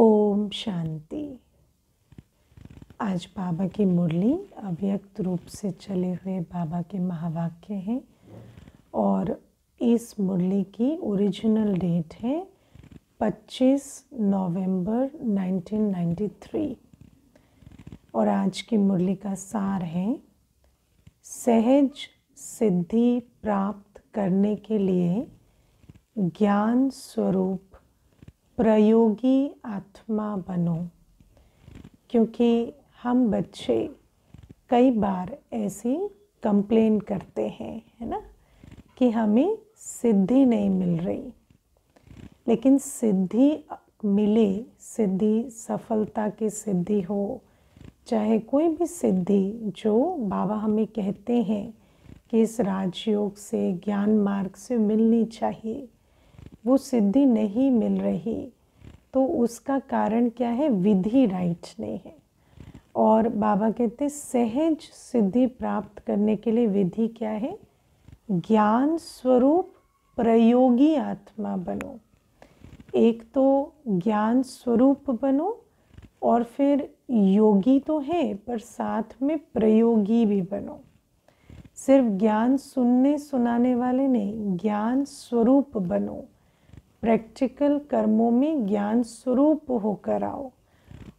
ओम शांति। आज बाबा की मुरली अव्यक्त रूप से चले हुए बाबा के महावाक्य हैं और इस मुरली की ओरिजिनल डेट है 25 नवंबर 1993 और आज की मुरली का सार है सहज सिद्धि प्राप्त करने के लिए ज्ञान स्वरूप प्रयोगी आत्मा बनो। क्योंकि हम बच्चे कई बार ऐसी कंप्लेन करते हैं, है ना? कि हमें सिद्धि नहीं मिल रही। लेकिन सिद्धि मिले, सिद्धि सफलता की सिद्धि हो, चाहे कोई भी सिद्धि जो बाबा हमें कहते हैं कि इस राजयोग से, ज्ञान मार्ग से मिलनी चाहिए। वो सिद्धि नहीं मिल रही तो उसका कारण क्या है? विधि राइट नहीं है। और बाबा कहते सहज सिद्धि प्राप्त करने के लिए विधि क्या है? ज्ञान स्वरूप प्रयोगी आत्मा बनो। एक तो ज्ञान स्वरूप बनो और फिर योगी तो है, पर साथ में प्रयोगी भी बनो। सिर्फ़ ज्ञान सुनने सुनाने वाले नहीं, ज्ञान स्वरूप बनो। प्रैक्टिकल कर्मों में ज्ञान स्वरूप होकर आओ।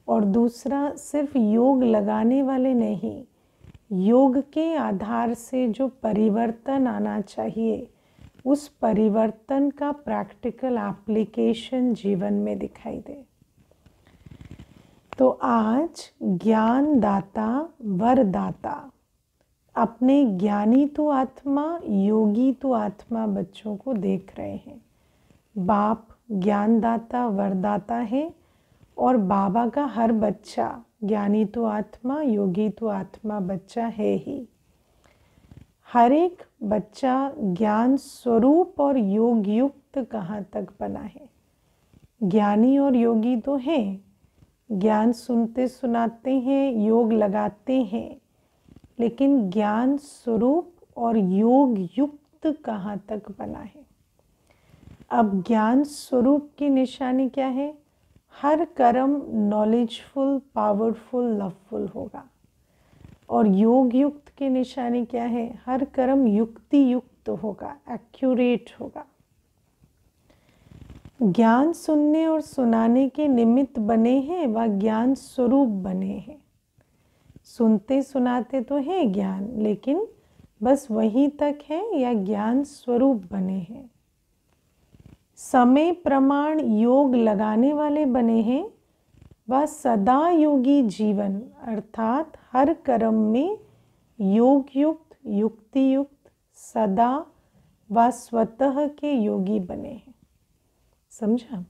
और दूसरा, सिर्फ़ योग लगाने वाले नहीं, योग के आधार से जो परिवर्तन आना चाहिए, उस परिवर्तन का प्रैक्टिकल एप्लीकेशन जीवन में दिखाई दे। तो आज ज्ञान दाता वरदाता, अपने ज्ञानी तो आत्मा, योगी तो आत्मा बच्चों को देख रहे हैं। बाप ज्ञानदाता, वरदाता है और बाबा का हर बच्चा, ज्ञानी तो आत्मा, योगी तो आत्मा, बच्चा है ही। हर एक बच्चा ज्ञान स्वरूप और योग युक्त कहाँ तक बना है? ज्ञानी और योगी तो हैं। ज्ञान सुनते सुनाते हैं, योग लगाते हैं, लेकिन ज्ञान स्वरूप और योग युक्त कहाँ तक बना है? अब ज्ञान स्वरूप की निशानी क्या है? हर कर्म नॉलेजफुल पावरफुल लवफुल होगा। और योग युक्त की निशानी क्या है? हर कर्म युक्ति युक्त होगा एक्यूरेट होगा। ज्ञान सुनने और सुनाने के निमित्त बने हैं व ज्ञान स्वरूप बने हैं? सुनते सुनाते तो हैं ज्ञान, लेकिन बस वहीं तक है या ज्ञान स्वरूप बने हैं? समय प्रमाण योग लगाने वाले बने हैं। वह सदा योगी जीवन, अर्थात हर कर्म में योग युक्त युक्ति युक्त सदा व स्वतः के योगी बने हैं। समझा?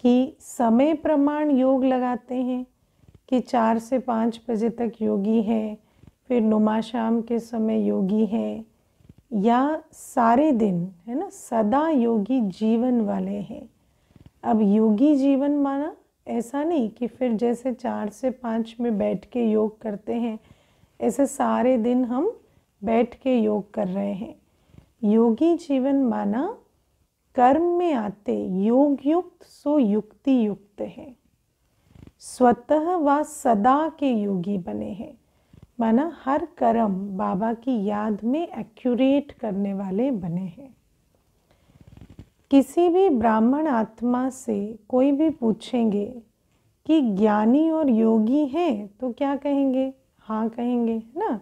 कि समय प्रमाण योग लगाते हैं, कि चार से पाँच बजे तक योगी है, फिर नुमा शाम के समय योगी है या सारे दिन, है ना, सदा योगी जीवन वाले हैं। अब योगी जीवन माना ऐसा नहीं कि फिर जैसे चार से पाँच में बैठ के योग करते हैं, ऐसे सारे दिन हम बैठ के योग कर रहे हैं। योगी जीवन माना कर्म में आते योग युक्त सो युक्ति युक्त है। स्वतः व सदा के योगी बने हैं। माना हर कर्म बाबा की याद में एक्यूरेट करने वाले बने हैं। किसी भी ब्राह्मण आत्मा से कोई भी पूछेंगे कि ज्ञानी और योगी हैं तो क्या कहेंगे? हाँ कहेंगे, है ना?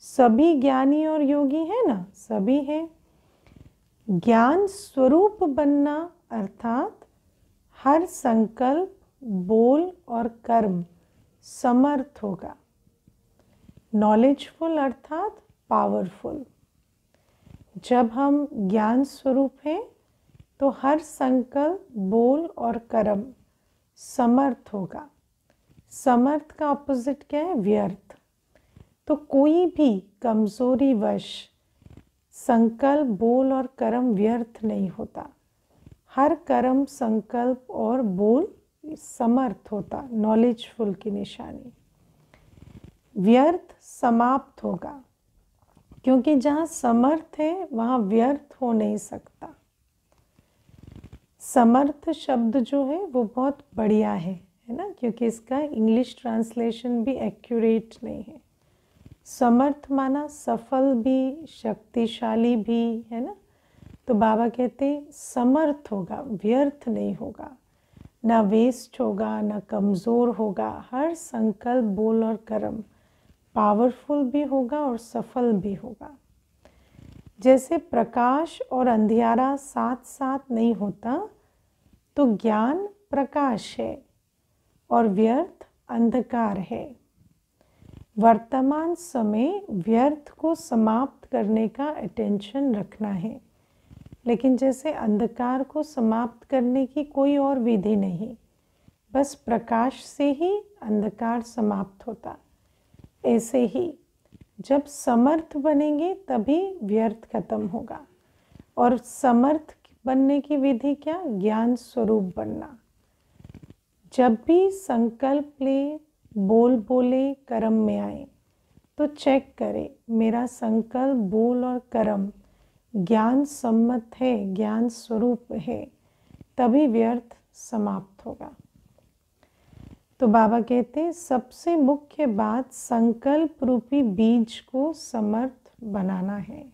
सभी ज्ञानी और योगी हैं ना? सभी हैं। ज्ञान स्वरूप बनना अर्थात हर संकल्प, बोल और कर्म समर्थ होगा। नॉलेजफुल अर्थात पावरफुल जब हम ज्ञान स्वरूप हैं तो हर संकल्प, बोल और कर्म समर्थ होगा। समर्थ का अपोजिट क्या है? व्यर्थ। तो कोई भी कमज़ोरी वश संकल्प, बोल और कर्म व्यर्थ नहीं होता। हर कर्म, संकल्प और बोल समर्थ होता नॉलेजफुल की निशानी। व्यर्थ समाप्त होगा। क्योंकि जहाँ समर्थ है, वहाँ व्यर्थ हो नहीं सकता। समर्थ शब्द जो है, वो बहुत बढ़िया है है ना? क्योंकि इसका इंग्लिश ट्रांसलेशन भी एक्यूरेट नहीं है। समर्थ माना सफल भी, शक्तिशाली भी, है ना? तो बाबा कहते समर्थ होगा, व्यर्थ नहीं होगा। ना वेस्ट होगा, ना कमज़ोर होगा। हर संकल्प बोल और कर्म। पावरफुल भी होगा और सफल भी होगा। जैसे प्रकाश और अंधियारा साथ साथ नहीं होता तो ज्ञान प्रकाश है और व्यर्थ अंधकार है। वर्तमान समय व्यर्थ को समाप्त करने का अटेंशन रखना है। लेकिन जैसे अंधकार को समाप्त करने की कोई और विधि नहीं, बस प्रकाश से ही अंधकार समाप्त होता। ऐसे ही जब समर्थ बनेंगे तभी व्यर्थ खत्म होगा। और समर्थ बनने की विधि क्या? ज्ञान स्वरूप बनना। जब भी संकल्प ले, बोल बोले, कर्म में आए तो चेक करें, मेरा संकल्प, बोल और कर्म ज्ञान सम्मत है, ज्ञान स्वरूप है, तभी व्यर्थ समाप्त होगा। तो बाबा कहते हैं, सबसे मुख्य बात संकल्प रूपी बीज को समर्थ बनाना है।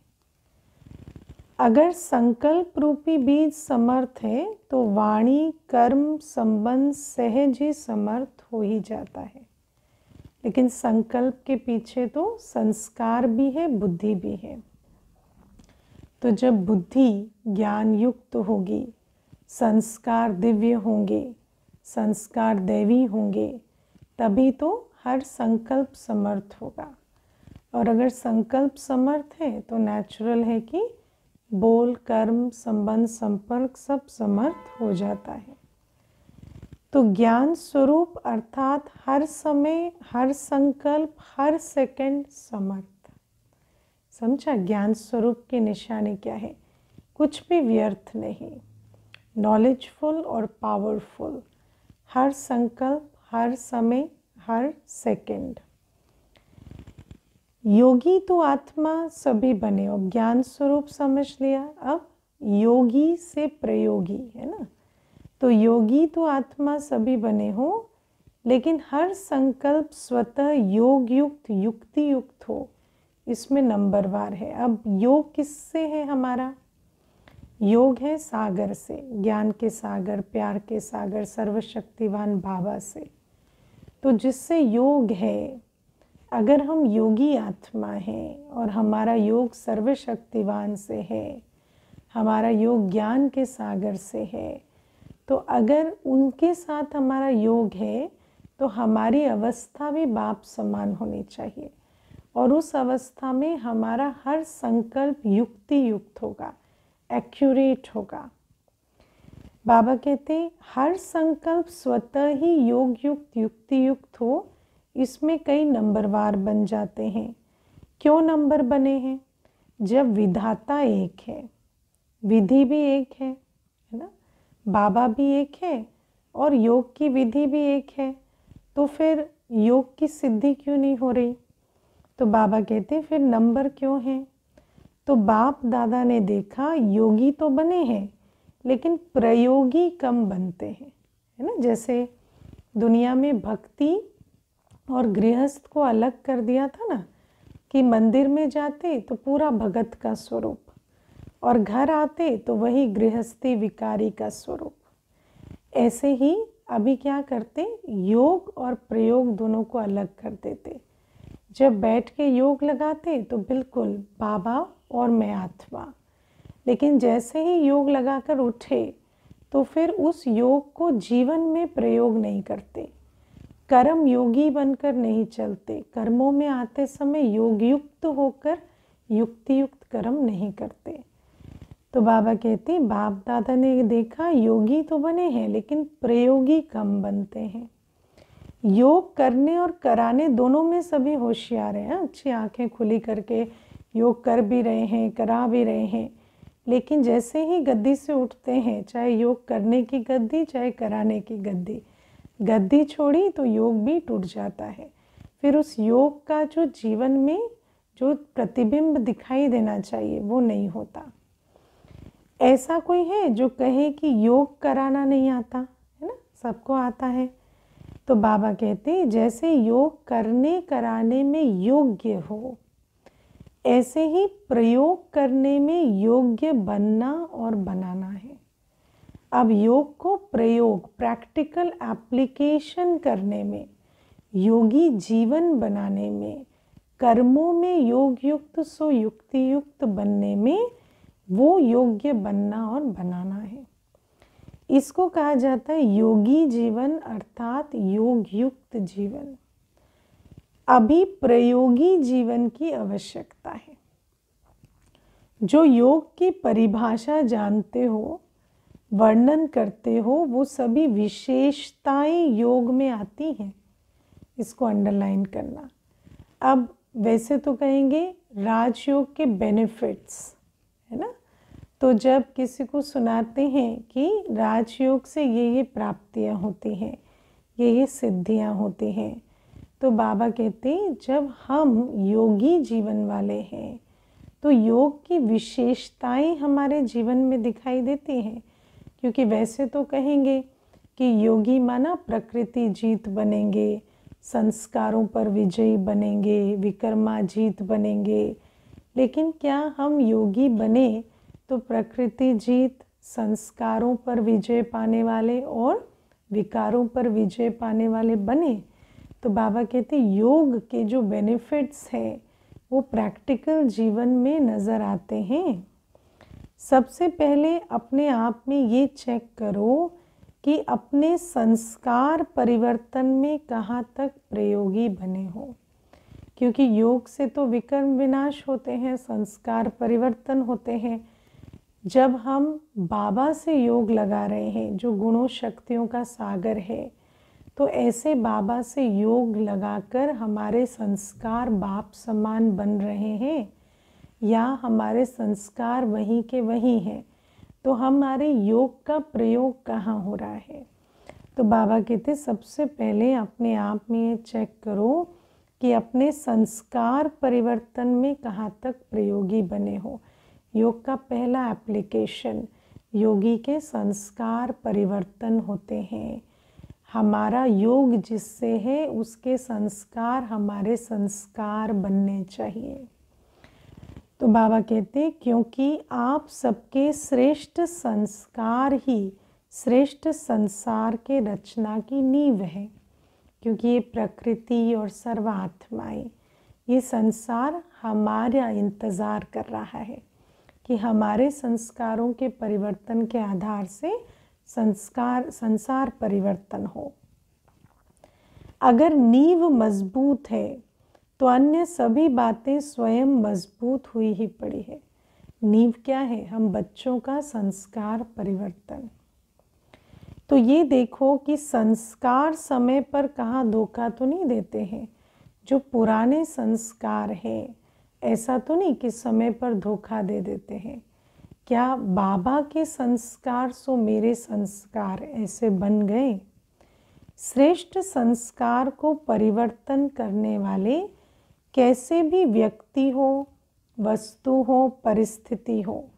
अगर संकल्प रूपी बीज समर्थ है तो वाणी, कर्म, संबंध सहज ही समर्थ हो ही जाता है। लेकिन संकल्प के पीछे तो संस्कार भी है, बुद्धि भी है। तो जब बुद्धि ज्ञान युक्त होगी, संस्कार दिव्य होंगे संस्कार दैवी होंगे, तभी तो हर संकल्प समर्थ होगा। और अगर संकल्प समर्थ है तो नेचुरल है कि बोल, कर्म, संबंध, संपर्क सब समर्थ हो जाता है। तो ज्ञान स्वरूप अर्थात हर समय, हर संकल्प, हर सेकंड समर्थ। समझा? ज्ञान स्वरूप की निशानी क्या है? कुछ भी व्यर्थ नहीं। नॉलेजफुल और पावरफुल हर संकल्प, हर समय, हर सेकंड। योगी तो आत्मा सभी बने, और ज्ञान स्वरूप समझ लिया। अब योगी से प्रयोगी, है ना? तो योगी तो आत्मा सभी बने हो, लेकिन हर संकल्प स्वतः योग युक्त युक्ति युक्त हो। इसमें नंबरवार है। अब योग किससे है हमारा? योग है सागर से, ज्ञान के सागर, प्यार के सागर, सर्वशक्तिवान बाबा से। तो जिससे योग है, अगर हम योगी आत्मा हैं और हमारा योग सर्वशक्तिवान से है, हमारा योग ज्ञान के सागर से है तो अगर उनके साथ हमारा योग है तो हमारी अवस्था भी बाप समान होनी चाहिए। और उस अवस्था में हमारा हर संकल्प युक्ति युक्त होगा। एक्यूरेट होगा। बाबा कहते, हर संकल्प स्वतः ही योग युक्त युक्ति युक्त हो। इसमें कई नंबरवार बन जाते हैं। क्यों नंबर बने हैं? जब विधाता एक है, विधि भी एक है है ना? बाबा भी एक है और योग की विधि भी एक है। तो फिर योग की सिद्धि क्यों नहीं हो रही? तो बाबा कहते, फिर नंबर क्यों है? तो बाप दादा ने देखा, योगी तो बने हैं, लेकिन प्रयोगी कम बनते हैं, है ना? जैसे दुनिया में भक्ति और गृहस्थ को अलग कर दिया था ना, कि मंदिर में जाते तो पूरा भगत का स्वरूप, और घर आते तो वही गृहस्थी विकारी का स्वरूप। ऐसे ही अभी क्या करते, योग और प्रयोग दोनों को अलग कर देते। जब बैठ के योग लगाते तो बिल्कुल बाबा और मैं आत्मा। लेकिन जैसे ही योग लगाकर उठे तो फिर उस योग को जीवन में प्रयोग नहीं करते। कर्म योगी बनकर नहीं चलते। कर्मों में आते समय योग युक्त होकर युक्ति युक्त कर्म नहीं करते। तो बाबा कहते बाप दादा ने देखा योगी तो बने हैं लेकिन प्रयोगी कम बनते हैं। योग करने और कराने दोनों में सभी होशियार हाँ, अच्छी आँखें खुली करके योग कर भी रहे हैं, करा भी रहे हैं। लेकिन जैसे ही गद्दी से उठते हैं, चाहे योग करने की गद्दी, चाहे कराने की गद्दी गद्दी छोड़ी तो योग भी टूट जाता है। फिर उस योग का जो जीवन में जो प्रतिबिंब दिखाई देना चाहिए, वो नहीं होता। ऐसा कोई है जो कहे कि योग कराना नहीं आता, है ना? सबको आता है। तो बाबा कहते जैसे योग करने कराने में योग्य हो ऐसे ही प्रयोग करने में योग्य बनना और बनाना है। अब योग को प्रयोग प्रैक्टिकल एप्लीकेशन करने में, योगी जीवन बनाने में, कर्मों में योग युक्त सो युक्ति युक्त बनने में वो योग्य बनना और बनाना है। इसको कहा जाता है योगी जीवन अर्थात योग युक्त जीवन। अभी प्रयोगी जीवन की आवश्यकता है। जो योग की परिभाषा जानते हो, वर्णन करते हो, वो सभी विशेषताएँ योग में आती हैं। इसको अंडरलाइन करना। अब वैसे तो कहेंगे राजयोग के बेनिफिट्स है ना? तो जब किसी को सुनाते हैं कि राजयोग से ये ये प्राप्तियाँ होती हैं ये ये सिद्धियाँ होती हैं तो बाबा कहते जब हम योगी जीवन वाले हैं तो योग की विशेषताएँ हमारे जीवन में दिखाई देती हैं। क्योंकि वैसे तो कहेंगे कि योगी माना प्रकृति जीत बनेंगे, संस्कारों पर विजयी बनेंगे, विकर्मा जीत बनेंगे। लेकिन क्या हम योगी बने तो प्रकृति जीत, संस्कारों पर विजय पाने वाले और विकारों पर विजय पाने वाले बने? तो बाबा कहते योग के जो बेनिफिट्स हैं, वो प्रैक्टिकल जीवन में नज़र आते हैं। सबसे पहले अपने आप में ये चेक करो कि अपने संस्कार परिवर्तन में कहाँ तक प्रयोगी बने हो। क्योंकि योग से तो विकर्म विनाश होते हैं, संस्कार परिवर्तन होते हैं। जब हम बाबा से योग लगा रहे हैं, जो गुणों शक्तियों का सागर है तो ऐसे बाबा से योग लगाकर हमारे संस्कार बाप समान बन रहे हैं, या हमारे संस्कार वहीं के वहीं हैं तो हमारे योग का प्रयोग कहाँ हो रहा है? तो बाबा कहते, सबसे पहले अपने आप में ये चेक करो कि अपने संस्कार परिवर्तन में कहाँ तक प्रयोगी बने हो। योग का पहला एप्लीकेशन योगी के संस्कार परिवर्तन होते हैं। हमारा योग जिससे है, उसके संस्कार हमारे संस्कार बनने चाहिए। तो बाबा कहते हैं, क्योंकि आप सबके श्रेष्ठ संस्कार ही, श्रेष्ठ संसार के रचना की नींव है। क्योंकि ये प्रकृति और सर्वात्माएँ, ये संसार हमारा इंतज़ार कर रहा है कि हमारे संस्कारों के परिवर्तन के आधार से संस्कार, संसार परिवर्तन हो। अगर नींव मज़बूत है तो अन्य सभी बातें स्वयं मज़बूत हुई ही पड़ी है। नींव क्या है? हम बच्चों का संस्कार परिवर्तन। तो ये देखो कि संस्कार समय पर कहाँ धोखा तो नहीं देते हैं? जो पुराने संस्कार हैं, ऐसा तो नहीं कि समय पर धोखा दे देते हैं। क्या बाबा के संस्कार सो मेरे संस्कार ऐसे बन गए? श्रेष्ठ संस्कार को परिवर्तन करने वाले कैसे भी व्यक्ति हो, वस्तु हो, परिस्थिति हो,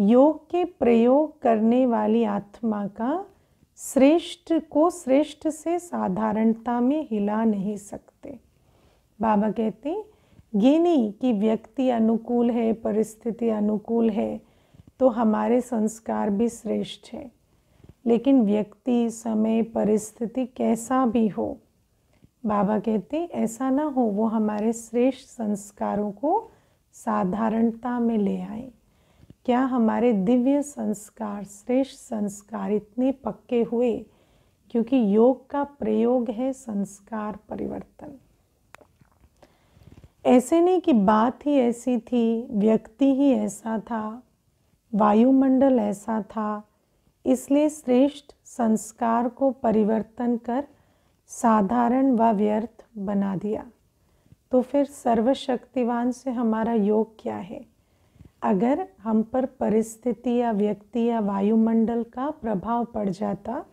योग के प्रयोग करने वाली आत्मा का श्रेष्ठ को श्रेष्ठ से साधारणता में हिला नहीं सकते। बाबा कहते ये नहीं कि व्यक्ति अनुकूल है, परिस्थिति अनुकूल है तो हमारे संस्कार भी श्रेष्ठ है। लेकिन व्यक्ति, समय, परिस्थिति कैसा भी हो, बाबा कहते ऐसा ना हो वो हमारे श्रेष्ठ संस्कारों को साधारणता में ले आए। क्या हमारे दिव्य संस्कार, श्रेष्ठ संस्कार इतने पक्के हुए? क्योंकि योग का प्रयोग है संस्कार परिवर्तन। ऐसे नहीं कि बात ही ऐसी थी, व्यक्ति ही ऐसा था, वायुमंडल ऐसा था, इसलिए श्रेष्ठ संस्कार को परिवर्तन कर साधारण व व्यर्थ बना दिया। तो फिर सर्वशक्तिवान से हमारा योग क्या है? अगर हम पर परिस्थिति या व्यक्ति या वायुमंडल का प्रभाव पड़ जाता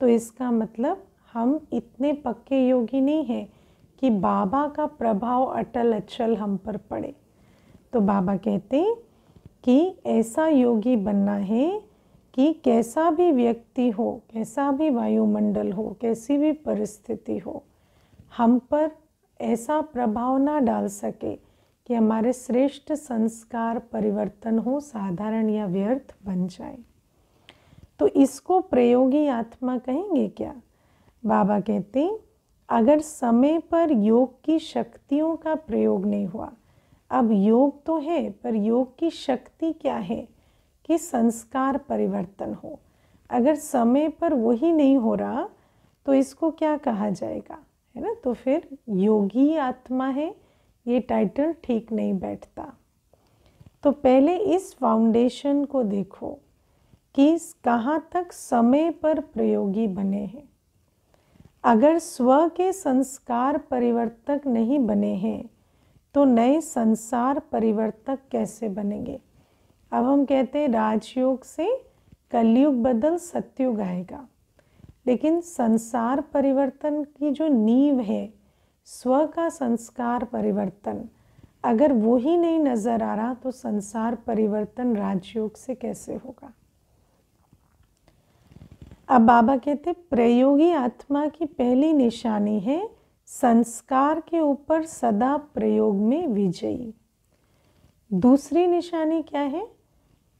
तो इसका मतलब हम इतने पक्के योगी नहीं हैं कि बाबा का प्रभाव अटल अचल हम पर पड़े। तो बाबा कहते कि ऐसा योगी बनना है कि कैसा भी व्यक्ति हो, कैसा भी वायुमंडल हो, कैसी भी परिस्थिति हो, हम पर ऐसा प्रभाव ना डाल सके कि हमारे श्रेष्ठ संस्कार परिवर्तन हो, साधारण या व्यर्थ बन जाए। तो इसको प्रयोगी आत्मा कहेंगे क्या? बाबा कहते अगर समय पर योग की शक्तियों का प्रयोग नहीं हुआ, अब योग तो है, पर योग की शक्ति क्या है कि संस्कार परिवर्तन हो? अगर समय पर वही नहीं हो रहा तो इसको क्या कहा जाएगा? है ना? तो फिर योगी आत्मा है, ये टाइटल ठीक नहीं बैठता। तो पहले इस फाउंडेशन को देखो कि कहाँ तक समय पर प्रयोगी बने हैं। अगर स्व के संस्कार परिवर्तक नहीं बने हैं तो नए संसार परिवर्तक कैसे बनेंगे? अब हम कहते हैं राजयोग से कलयुग बदल सत्युग आएगा। लेकिन संसार परिवर्तन की जो नींव है, स्व का संस्कार परिवर्तन, अगर वो ही नहीं नज़र आ रहा तो संसार परिवर्तन राजयोग से कैसे होगा? अब बाबा कहते प्रयोगी आत्मा की पहली निशानी है, संस्कार के ऊपर सदा प्रयोग में विजयी। दूसरी निशानी क्या है?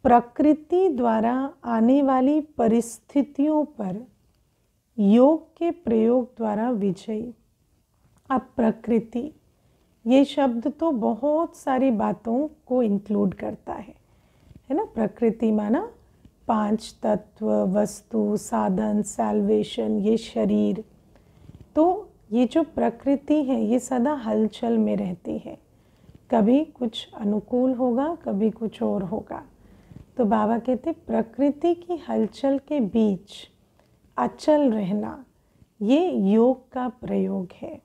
प्रकृति द्वारा आने वाली परिस्थितियों पर योग के प्रयोग द्वारा विजयी। अब प्रकृति, ये शब्द तो बहुत सारी बातों को इंक्लूड करता है। है ना? प्रकृति माना पाँच तत्व वस्तु, साधन सैल्वेशन ये शरीर। तो ये जो प्रकृति है, ये सदा हलचल में रहती है। कभी कुछ अनुकूल होगा, कभी कुछ और होगा। तो बाबा कहते, प्रकृति की हलचल के बीच अचल रहना, ये योग का प्रयोग है।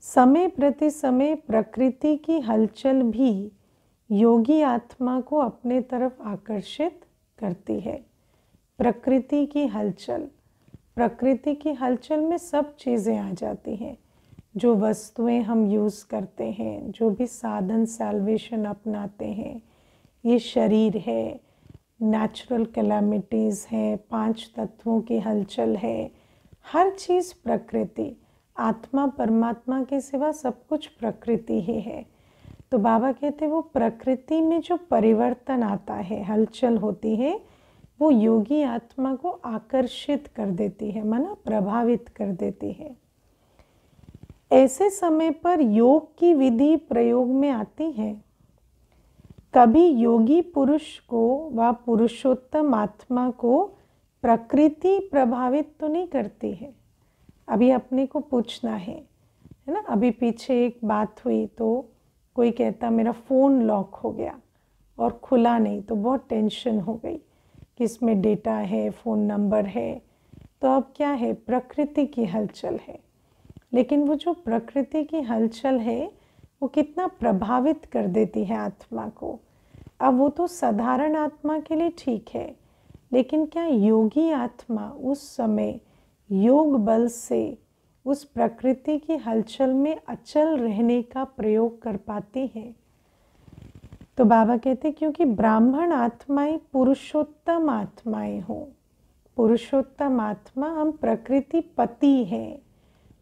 समय प्रति समय प्रकृति की हलचल भी योगी आत्मा को अपने तरफ़ आकर्षित करती है। प्रकृति की हलचल। प्रकृति की हलचल में सब चीज़ें आ जाती हैं। जो वस्तुएँ हम यूज़ करते हैं, जो भी साधन सैल्वेशन अपनाते हैं, ये शरीर है नेचुरल कैलामिटीज़ है, पाँच तत्वों की हलचल है, हर चीज़ प्रकृति। आत्मा, परमात्मा के सिवा सब कुछ प्रकृति ही है। तो बाबा कहते वो प्रकृति में जो परिवर्तन आता है, हलचल होती है, वो योगी आत्मा को आकर्षित कर देती है, माना प्रभावित कर देती है। ऐसे समय पर योग की विधि प्रयोग में आती है। कभी योगी पुरुष को व पुरुषोत्तम आत्मा को प्रकृति प्रभावित तो नहीं करती है। अभी अपने को पूछना है है ना? अभी पीछे एक बात हुई तो कोई कहता, मेरा फ़ोन लॉक हो गया और खुला नहीं तो बहुत टेंशन हो गई कि इसमें डेटा है, फ़ोन नंबर है तो अब क्या है? प्रकृति की हलचल है। लेकिन वो जो प्रकृति की हलचल है, वो कितना प्रभावित कर देती है आत्मा को। अब वो तो साधारण आत्मा के लिए ठीक है, लेकिन क्या योगी आत्मा उस समय योग बल से उस प्रकृति की हलचल में अचल रहने का प्रयोग कर पाती है। तो बाबा कहते क्योंकि ब्राह्मण आत्माएँ पुरुषोत्तम आत्माएँ हो। पुरुषोत्तम आत्मा हम प्रकृति पति हैं।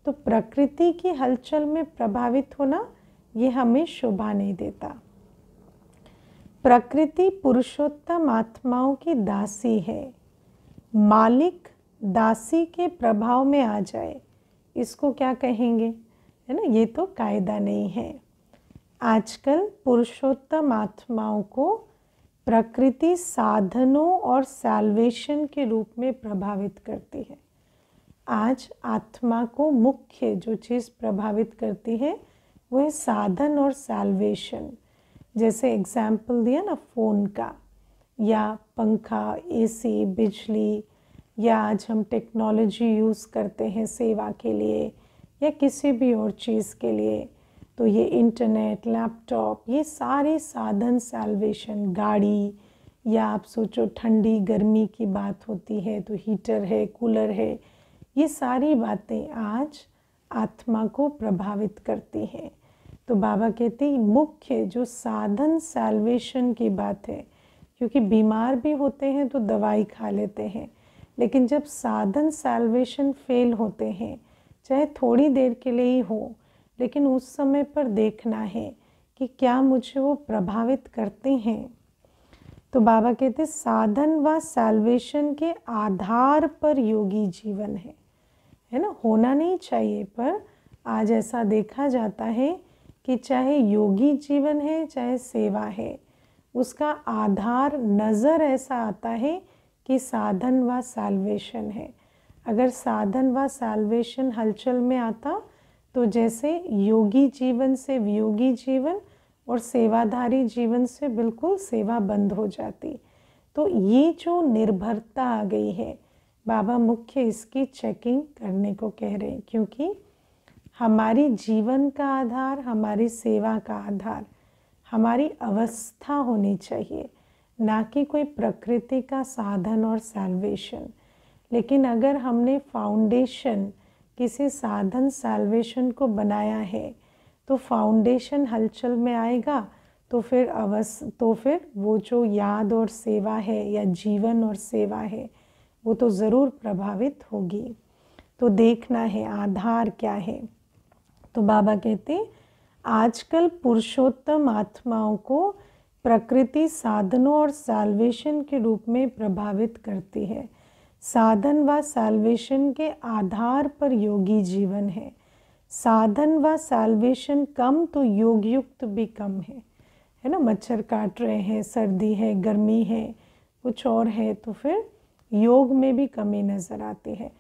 तो प्रकृति की हलचल में प्रभावित होना ये हमें शोभा नहीं देता। प्रकृति पुरुषोत्तम आत्माओं की दासी है। मालिक दासी के प्रभाव में आ जाए। इसको क्या कहेंगे? है ना? ये तो कायदा नहीं है। आजकल पुरुषोत्तम आत्माओं को प्रकृति साधनों और सैल्वेशन के रूप में प्रभावित करती है। आज आत्मा को मुख्य जो चीज़ प्रभावित करती है, वो है साधन और सैल्वेशन जैसे एग्ज़ाम्पल दिया ना फ़ोन का, या पंखा एसी बिजली या आज हम टेक्नोलॉजी यूज़ करते हैं सेवा के लिए या किसी भी और चीज़ के लिए तो ये इंटरनेट लैपटॉप ये सारे साधन सैल्वेशन गाड़ी या आप सोचो ठंडी, गर्मी की बात होती है तो हीटर है कूलर है, ये सारी बातें आज आत्मा को प्रभावित करती हैं। तो बाबा कहते हैं, मुख्य जो साधन सैल्वेशन की बात है, क्योंकि बीमार भी होते हैं तो दवाई खा लेते हैं लेकिन जब साधन सैल्वेशन फेल होते हैं, चाहे थोड़ी देर के लिए ही हो, लेकिन उस समय पर देखना है कि क्या मुझे वो प्रभावित करते हैं। तो बाबा कहते साधन व सैल्वेशन के आधार पर योगी जीवन है। है ना? होना नहीं चाहिए, पर आज ऐसा देखा जाता है कि चाहे योगी जीवन है, चाहे सेवा है, उसका आधार, नज़र ऐसा आता है कि साधन व साल्वेशन है। अगर साधन व साल्वेशन हलचल में आता तो जैसे योगी जीवन से वियोगी जीवन और सेवाधारी जीवन से बिल्कुल सेवा बंद हो जाती। तो ये जो निर्भरता आ गई है, बाबा मुख्य इसकी चेकिंग करने को कह रहे हैं, क्योंकि हमारी जीवन का आधार, हमारी सेवा का आधार, हमारी अवस्था होनी चाहिए। ना कि कोई प्रकृति का साधन और सैल्वेशन लेकिन अगर हमने फाउंडेशन किसी साधन सैल्वेशन को बनाया है तो फाउंडेशन हलचल में आएगा तो फिर अवस तो फिर वो जो याद और सेवा है या जीवन और सेवा है, वो तो ज़रूर प्रभावित होगी। तो देखना है, आधार क्या है। तो बाबा कहते आजकल पुरुषोत्तम आत्माओं को प्रकृति साधनों और साल्वेशन के रूप में प्रभावित करती है। साधन व साल्वेशन के आधार पर योगी जीवन है। साधन व साल्वेशन कम तो योग युक्त भी कम है। है ना? मच्छर काट रहे हैं, सर्दी है, गर्मी है, कुछ और है तो फिर योग में भी कमी नज़र आती है।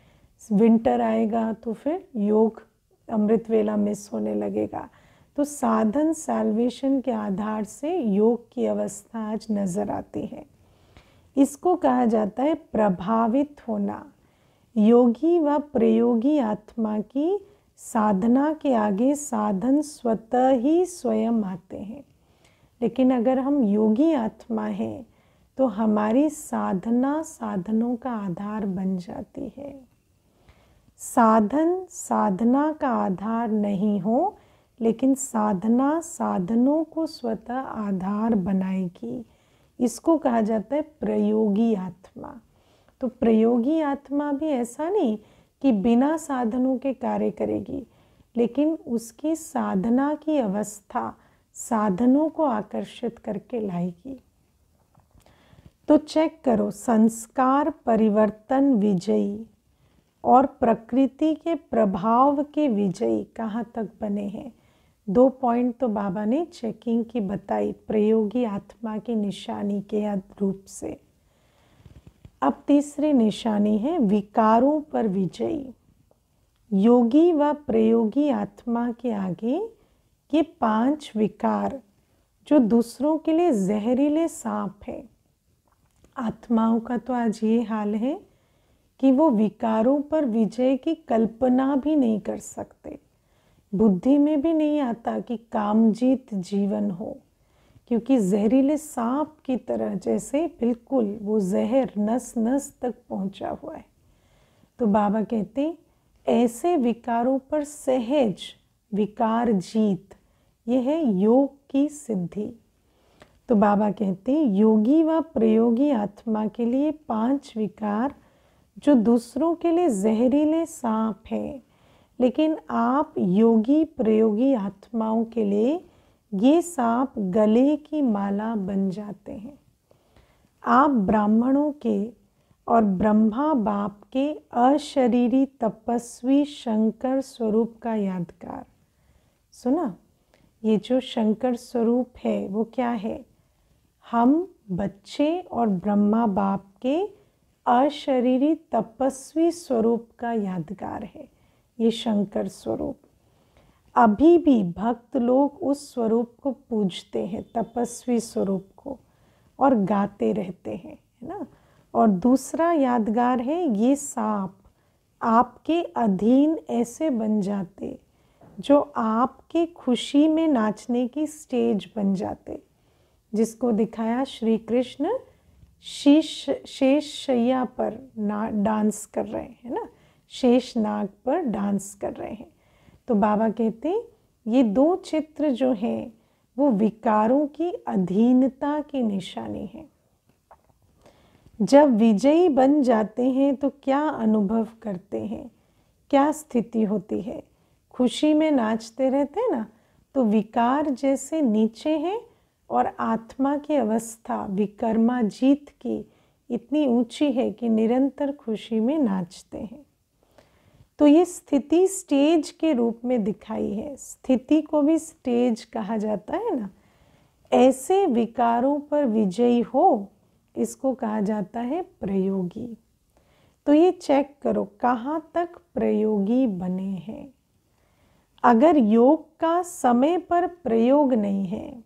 विंटर आएगा तो फिर योग अमृत वेला मिस होने लगेगा। तो साधन सैल्वेशन के आधार से योग की अवस्था आज नज़र आती है। इसको कहा जाता है प्रभावित होना। योगी व प्रयोगी आत्मा की साधना के आगे साधन स्वतः ही स्वयं आते हैं। लेकिन अगर हम योगी आत्मा हैं तो हमारी साधना साधनों का आधार बन जाती है। साधन साधना का आधार नहीं हो लेकिन साधना साधनों को स्वतः आधार बनाएगी। इसको कहा जाता है प्रयोगी आत्मा। तो प्रयोगी आत्मा भी ऐसा नहीं कि बिना साधनों के कार्य करेगी, लेकिन उसकी साधना की अवस्था साधनों को आकर्षित करके लाएगी। तो चेक करो, संस्कार परिवर्तन विजयी और प्रकृति के प्रभाव के विजयी कहाँ तक बने हैं? दो पॉइंट तो बाबा ने चेकिंग की बताई, प्रयोगी आत्मा की निशानी के रूप से। अब तीसरी निशानी है, विकारों पर विजयी। योगी व प्रयोगी आत्मा के आगे ये पाँच विकार, जो दूसरों के लिए जहरीले सांप है। आत्माओं का तो आज ये हाल है कि वो विकारों पर विजय की कल्पना भी नहीं कर सकते। बुद्धि में भी नहीं आता कि कामजीत जीवन हो, क्योंकि जहरीले सांप की तरह जैसे बिल्कुल वो जहर नस नस तक पहुँचा हुआ है। तो बाबा कहते ऐसे विकारों पर सहज विकार जीत, यह है योग की सिद्धि। तो बाबा कहते योगी व प्रयोगी आत्मा के लिए पाँच विकार जो दूसरों के लिए जहरीले सांप है लेकिन आप योगी प्रयोगी आत्माओं के लिए ये सांप गले की माला बन जाते हैं। आप ब्राह्मणों के और ब्रह्मा बाप के अशरीरी तपस्वी शंकर स्वरूप का यादगार। सुना? ये जो शंकर स्वरूप है, वो क्या है? हम बच्चे और ब्रह्मा बाप के अशरीरी तपस्वी स्वरूप का यादगार है। ये शंकर स्वरूप। अभी भी भक्त लोग उस स्वरूप को पूजते हैं, तपस्वी स्वरूप को, और गाते रहते हैं, है ना? और दूसरा यादगार है, ये सांप आपके अधीन ऐसे बन जाते जो आपके खुशी में नाचने की स्टेज बन जाते। जिसको दिखाया श्री कृष्ण शीश, शेष शैया पर ना, डांस कर रहे हैं ना? शेष नाग पर डांस कर रहे हैं। तो बाबा कहते हैं, ये दो चित्र जो हैं, वो विकारों की अधीनता की निशानी है। जब विजयी बन जाते हैं तो क्या अनुभव करते हैं? क्या स्थिति होती है? खुशी में नाचते रहते हैं ना? तो विकार जैसे नीचे हैं और आत्मा की अवस्था, विकर्मा जीत की इतनी ऊँची है कि निरंतर खुशी में नाचते हैं। तो ये स्थिति स्टेज के रूप में दिखाई है। स्थिति को भी स्टेज कहा जाता है ना। ऐसे विकारों पर विजयी हो, इसको कहा जाता है प्रयोगी। तो ये चेक करो, कहाँ तक प्रयोगी बने हैं? अगर योग का समय पर प्रयोग नहीं है,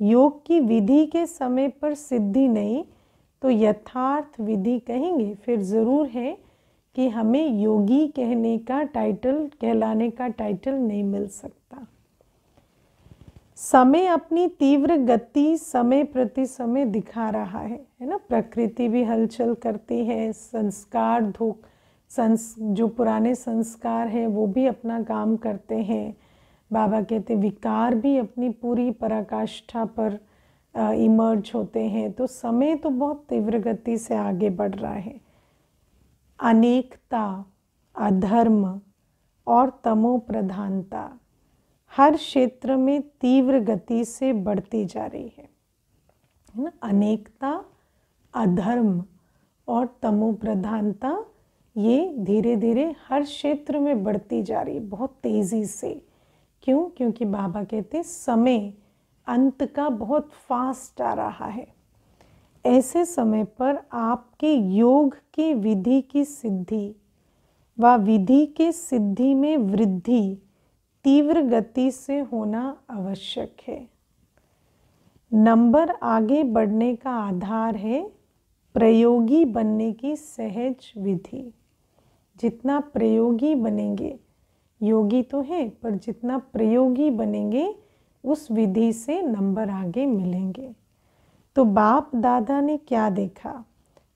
योग की विधि के समय पर सिद्धि नहीं तो यथार्थ विधि कहेंगे, फिर ज़रूर है कि हमें योगी कहने का टाइटल कहलाने का टाइटल नहीं मिल सकता। समय अपनी तीव्र गति, समय प्रति समय दिखा रहा है है ना? प्रकृति भी हलचल करती है, संस्कार धोख, संस, जो पुराने संस्कार हैं, वो भी अपना काम करते हैं। बाबा कहते विकार भी अपनी पूरी पराकाष्ठा पर इमर्ज होते हैं। तो समय तो बहुत तीव्र गति से आगे बढ़ रहा है। अनेकता, अधर्म और तमो प्रधानता हर क्षेत्र में तीव्र गति से बढ़ती जा रही है। ना? अनेकता, अधर्म और तमो प्रधानता ये धीरे धीरे हर क्षेत्र में बढ़ती जा रही है बहुत तेज़ी से। क्यों? क्योंकि बाबा कहते समय अंत का बहुत फास्ट आ रहा है। ऐसे समय पर आपके योग के विधि की सिद्धि व विधि के सिद्धि में वृद्धि तीव्र गति से होना आवश्यक है। नंबर आगे बढ़ने का आधार है प्रयोगी बनने की सहज विधि। जितना प्रयोगी बनेंगे, योगी तो है, पर जितना प्रयोगी बनेंगे, उस विधि से नंबर आगे मिलेंगे। तो बाप दादा ने क्या देखा?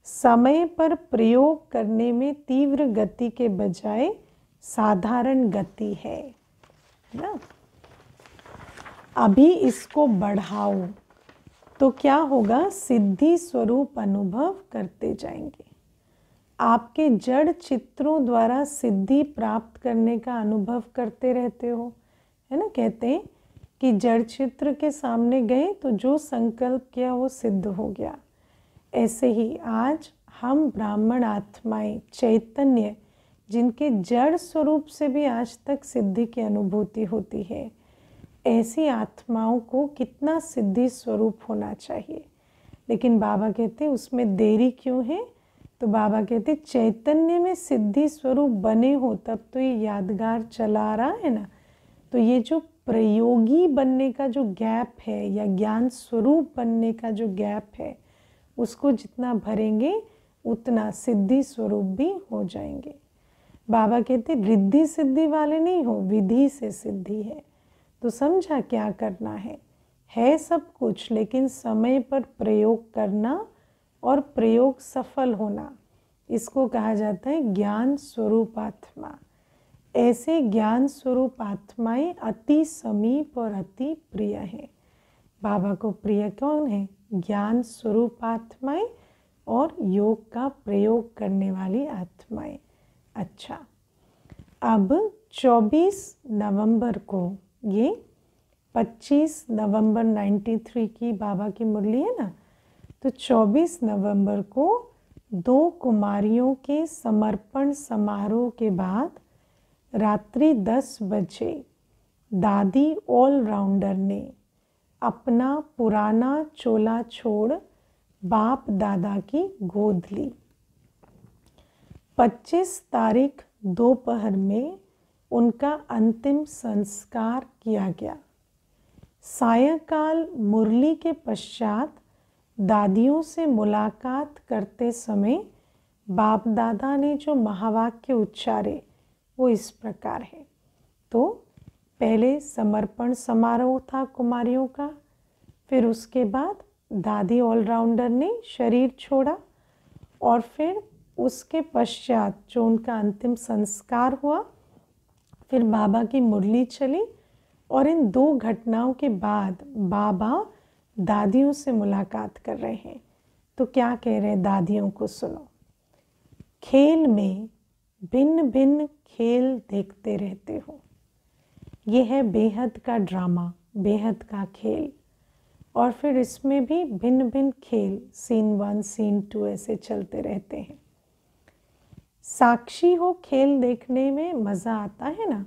समय पर प्रयोग करने में तीव्र गति के बजाय साधारण गति है ना? अभी इसको बढ़ाओ तो क्या होगा? सिद्धि स्वरूप अनुभव करते जाएँगे। आपके जड़ चित्रों द्वारा सिद्धि प्राप्त करने का अनुभव करते रहते हो, है ना? कहते हैं कि जड़ चित्र के सामने गए तो जो संकल्प किया वो सिद्ध हो गया। ऐसे ही आज हम ब्राह्मण आत्माएँ, चैतन्य, जिनके जड़ स्वरूप से भी आज तक सिद्धि की अनुभूति होती है, ऐसी आत्माओं को कितना सिद्धि स्वरूप होना चाहिए? लेकिन बाबा कहते, उसमें देरी क्यों है? तो बाबा कहते, चैतन्य में सिद्धि स्वरूप बने हो तब तो ये यादगार चला रहा है ना? तो ये जो प्रयोगी बनने का जो गैप है या ज्ञान स्वरूप बनने का जो गैप है, उसको जितना भरेंगे, उतना सिद्धि स्वरूप भी हो जाएँगे। बाबा कहते, रिद्धि सिद्धि वाले नहीं हो, विधि से सिद्धि है। तो समझा क्या करना है? है सब कुछ, लेकिन समय पर प्रयोग करना और प्रयोग सफल होना। इसको कहा जाता है ज्ञान स्वरूप आत्मा ऐसे ज्ञान स्वरूप आत्माएँ अति समीप और अति प्रिय हैं। बाबा को प्रिय कौन है? ज्ञान स्वरूप आत्माएँ और योग का प्रयोग करने वाली आत्माएँ। अच्छा अब 24 नवंबर को, ये 25 नवंबर 93 की बाबा की मुरली है ना? तो 24 नवंबर को दो कुमारियों के समर्पण समारोह के बाद रात्रि दस बजे दादी ऑलराउंडर ने अपना पुराना चोला छोड़ बाप दादा की गोद ली। 25 तारीख दोपहर में उनका अंतिम संस्कार किया गया। सायकाल मुरली के पश्चात दादियों से मुलाकात करते समय बाप दादा ने जो महावाक्य उच्चारे वो इस प्रकार है। तो पहले समर्पण समारोह था कुमारियों का, फिर उसके बाद दादी ऑलराउंडर ने शरीर छोड़ा और फिर उसके पश्चात जो उनका अंतिम संस्कार हुआ, फिर बाबा की मुरली चली और इन दो घटनाओं के बाद बाबा दादियों से मुलाकात कर रहे हैं। तो क्या कह रहे हैं दादियों को सुनो। खेल में भिन्न भिन्न खेल देखते रहते हो। ये है बेहद का ड्रामा, बेहद का खेल। और फिर इसमें भी भिन्न भिन्न खेल सीन वन सीन टू ऐसे चलते रहते हैं। साक्षी हो खेल देखने में मज़ा आता है ना?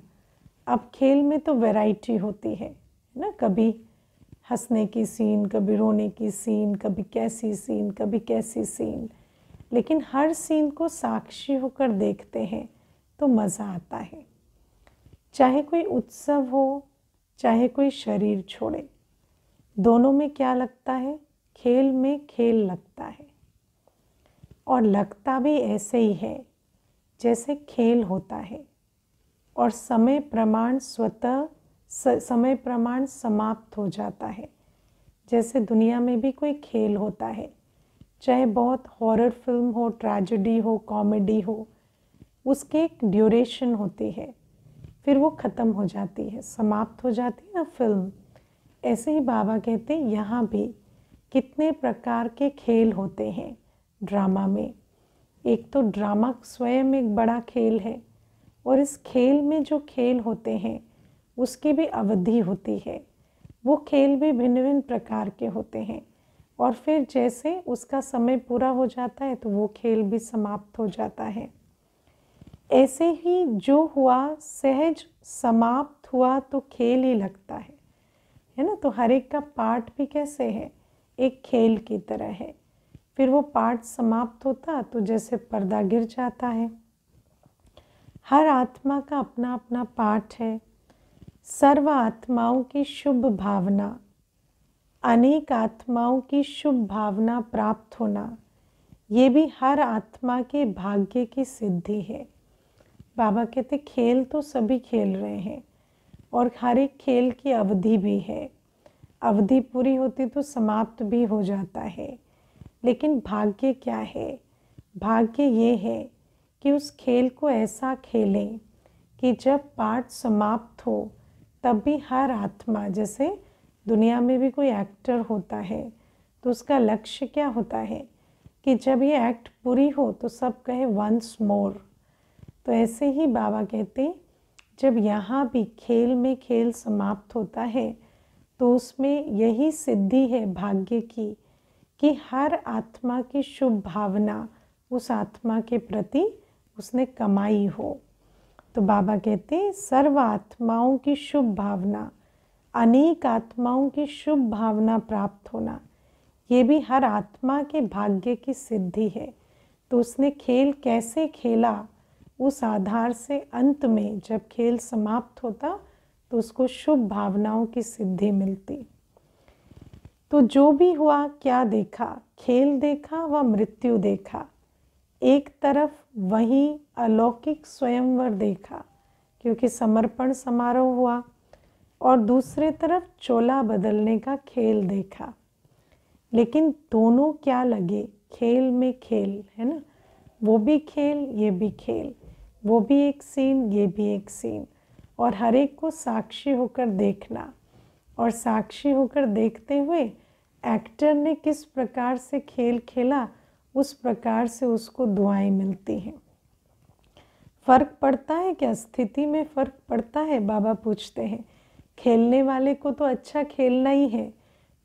अब खेल में तो वैरायटी होती है ना? कभी हंसने की सीन कभी रोने की सीन कभी कैसी सीन कभी कैसी सीन लेकिन हर सीन को साक्षी होकर देखते हैं तो मज़ा आता है। चाहे कोई उत्सव हो, चाहे कोई शरीर छोड़े, दोनों में क्या लगता है? खेल में खेल लगता है। और लगता भी ऐसे ही है, जैसे खेल होता है। और समय प्रमाण स्वतः समय प्रमाण समाप्त हो जाता है। जैसे दुनिया में भी कोई खेल होता है चाहे बहुत हॉरर फ़िल्म हो ट्रेजेडी हो कॉमेडी हो, उसके एक ड्यूरेशन होती है। फिर वो ख़त्म हो जाती है, समाप्त हो जाती है ना फ़िल्म ऐसे ही बाबा कहते हैं, यहाँ भी कितने प्रकार के खेल होते हैं ड्रामा में। एक तो ड्रामा स्वयं एक बड़ा खेल है और इस खेल में जो खेल होते हैं, उसकी भी अवधि होती है। वो खेल भी भिन्न भिन्न प्रकार के होते हैं। और फिर जैसे उसका समय पूरा हो जाता है तो वो खेल भी समाप्त हो जाता है। ऐसे ही जो हुआ, सहज समाप्त हुआ तो खेल ही लगता है। है ना? तो हर एक का पार्ट भी कैसे है? एक खेल की तरह है। फिर वो पार्ट समाप्त होता तो जैसे पर्दा गिर जाता है। हर आत्मा का अपना अपना पाठ है। सर्व आत्माओं की शुभ भावना। अनेक आत्माओं की शुभ भावना प्राप्त होना, ये भी हर आत्मा के भाग्य की सिद्धि है। बाबा कहते, खेल तो सभी खेल रहे हैं और हर एक खेल की अवधि भी है। अवधि पूरी होती तो समाप्त भी हो जाता है। लेकिन भाग्य क्या है? भाग्य ये है कि उस खेल को ऐसा खेलें कि जब पाठ समाप्त हो, तब भी हर आत्मा, जैसे दुनिया में भी कोई एक्टर होता है तो उसका लक्ष्य क्या होता है? कि जब ये एक्ट पूरी हो तो सब कहे वंस मोर तो ऐसे ही बाबा कहते जब यहाँ भी खेल में खेल समाप्त होता है तो उसमें यही सिद्धि है भाग्य की, कि हर आत्मा की शुभ भावना उस आत्मा के प्रति उसने कमाई हो। तो बाबा कहते सर्व आत्माओं की शुभ भावना अनेक आत्माओं की शुभ भावना प्राप्त होना। ये भी हर आत्मा के भाग्य की सिद्धि है। तो उसने खेल कैसे खेला, उस आधार से अंत में जब खेल समाप्त होता तो उसको शुभ भावनाओं की सिद्धि मिलती। तो जो भी हुआ, क्या देखा? खेल देखा व मृत्यु देखा। एक तरफ़ वही अलौकिक स्वयंवर देखा, क्योंकि समर्पण समारोह हुआ। और दूसरे तरफ़ चोला बदलने का खेल देखा। लेकिन दोनों क्या लगे? खेल में खेल, है ना? वो भी खेल, ये भी खेल। वो भी एक सीन ये भी एक सीन और हर एक को साक्षी होकर देखना। और साक्षी होकर देखते हुए एक्टर ने किस प्रकार से खेल खेला, उस प्रकार से उसको दुआएँ मिलती हैं। फ़र्क पड़ता है क्या? स्थिति में फ़र्क पड़ता है? बाबा पूछते हैं। खेलने वाले को तो अच्छा खेलना ही है,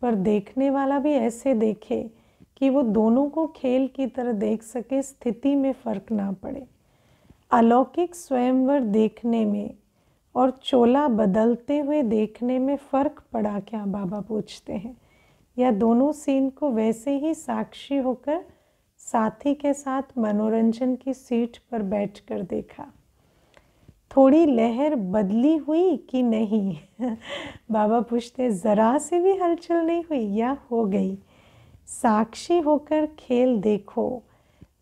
पर देखने वाला भी ऐसे देखे कि वो दोनों को खेल की तरह देख सके, स्थिति में फ़र्क ना पड़े। अलौकिक स्वयंवर देखने में और चोला बदलते हुए देखने में फ़र्क पड़ा क्या, बाबा पूछते हैं। या दोनों सीन को वैसे ही साक्षी होकर साथी के साथ मनोरंजन की सीट पर बैठकर देखा। थोड़ी लहर बदली हुई कि नहीं? बाबा पूछते, ज़रा से भी हलचल नहीं हुई या हो गई? साक्षी होकर खेल देखो।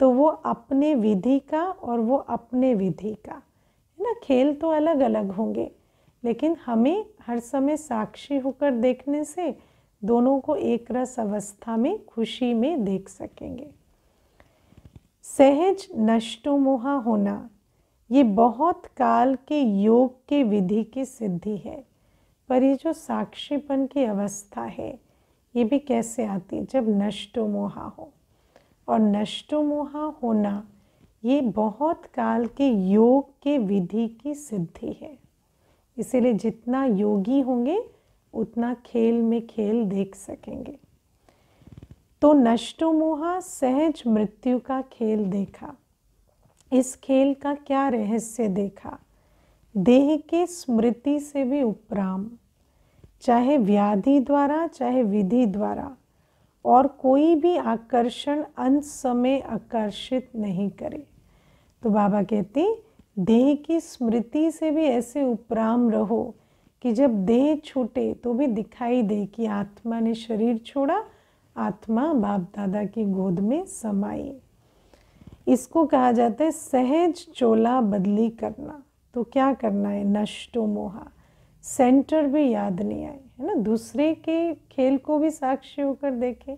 तो वो अपने विधि का और वो अपने विधि का। है ना? खेल तो अलग अलग होंगे, लेकिन हमें हर समय साक्षी होकर देखने से दोनों को एक रस अवस्था में, खुशी में देख सकेंगे। सहज नष्टोमोहा होना। ये बहुत काल के योग के विधि की सिद्धि है, पर ये जो साक्षीपन की अवस्था है, ये भी कैसे आती जब नष्टो मोहा हो। और नष्टो मोहा होना ये बहुत काल के योग के विधि की सिद्धि है। इसीलिए जितना योगी होंगे, उतना खेल में खेल देख सकेंगे। तो नष्टो मोहा सहज मृत्यु का खेल देखा। इस खेल का क्या रहस्य देखा? देह के स्मृति से भी उपराम। चाहे व्याधि द्वारा, चाहे विधि द्वारा। और कोई भी आकर्षण अंत समय आकर्षित नहीं करे। तो बाबा कहते, देह की स्मृति से भी ऐसे उपराम रहो कि जब देह छूटे तो भी दिखाई दे कि आत्मा ने शरीर छोड़ा, आत्मा बाप दादा की गोद में समाई। इसको कहा जाता है सहज चोला बदली करना। तो क्या करना है? नष्टो मोहा। सेंटर भी याद नहीं आए, है ना? दूसरे के खेल को भी साक्षी होकर देखें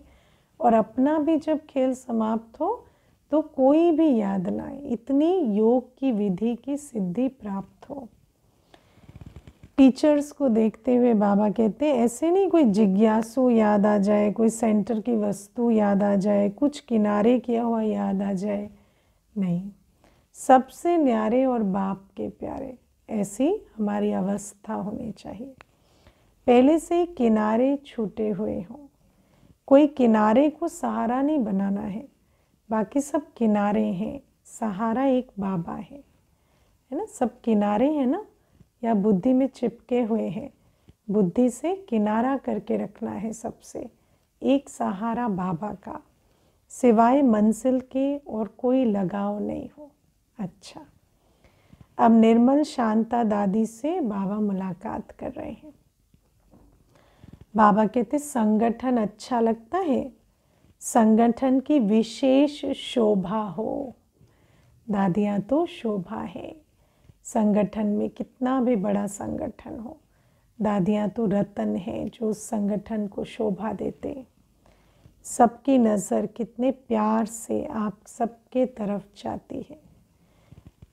और अपना भी जब खेल समाप्त हो तो कोई भी याद ना आए। इतनी योग की विधि की सिद्धि प्राप्त हो। टीचर्स को देखते हुए बाबा कहते हैं, ऐसे नहीं कोई जिज्ञासु याद आ जाए, कोई सेंटर की वस्तु याद आ जाए, कुछ किनारे किया हुआ याद आ जाए। नहीं। सबसे न्यारे और बाप के प्यारे, ऐसी हमारी अवस्था होनी चाहिए। पहले से किनारे छूटे हुए हों। कोई किनारे को सहारा नहीं बनाना है। बाकी सब किनारे हैं। सहारा एक बाबा है। है ना? सब किनारे हैं ना? या बुद्धि में चिपके हुए हैं। बुद्धि से किनारा करके रखना है सबसे। एक सहारा बाबा का। सिवाय मंजिल के और कोई लगाव नहीं हो। अच्छा। अब निर्मल शांता दादी से बाबा मुलाकात कर रहे हैं। बाबा कहते, संगठन अच्छा लगता है? संगठन की विशेष शोभा हो। दादियाँ तो शोभा है। संगठन में कितना भी बड़ा संगठन हो, दादियाँ तो रतन है जो संगठन को शोभा देते। सबकी नज़र कितने प्यार से आप सबके तरफ़ जाती है।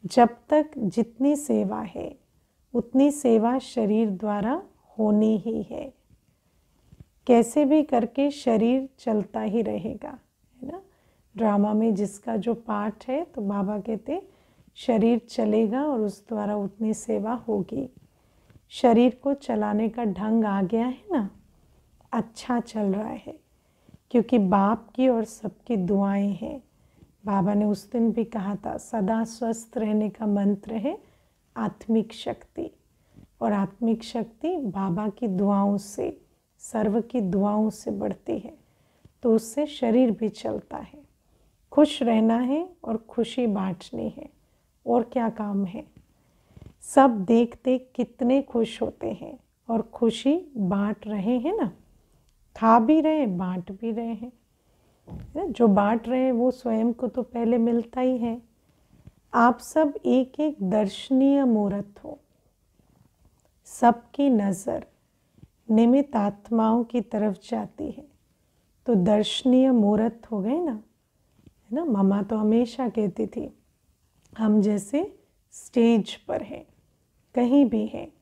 जब तक जितनी सेवा है, उतनी सेवा शरीर द्वारा होनी ही है। कैसे भी करके शरीर चलता ही रहेगा, है ना? ड्रामा में जिसका जो पार्ट है तो बाबा कहते, शरीर चलेगा और उस द्वारा उतनी सेवा होगी। शरीर को चलाने का ढंग आ गया है ना? अच्छा चल रहा है। क्योंकि बाप की और सबकी दुआएँ हैं। बाबा ने उस दिन भी कहा था, सदा स्वस्थ रहने का मंत्र है आत्मिक शक्ति। और आत्मिक शक्ति बाबा की दुआओं से, सर्व की दुआओं से बढ़ती है। तो उससे शरीर भी चलता है। खुश रहना है और खुशी बांटनी है। और क्या काम है? सब देख देख कितने खुश होते हैं और खुशी बांट रहे हैं ना? खा भी रहे हैं, बांट भी रहे हैं। जो बांट रहे हैं, वो स्वयं को तो पहले मिलता ही है। आप सब एक एक दर्शनीय मूर्त हो। सबकी नज़र निमित आत्माओं की तरफ़ जाती है। तो दर्शनीय मूर्त हो गए ना? है ना? मम्मा तो हमेशा कहती थी, हम जैसे स्टेज पर हैं, कहीं भी हैं,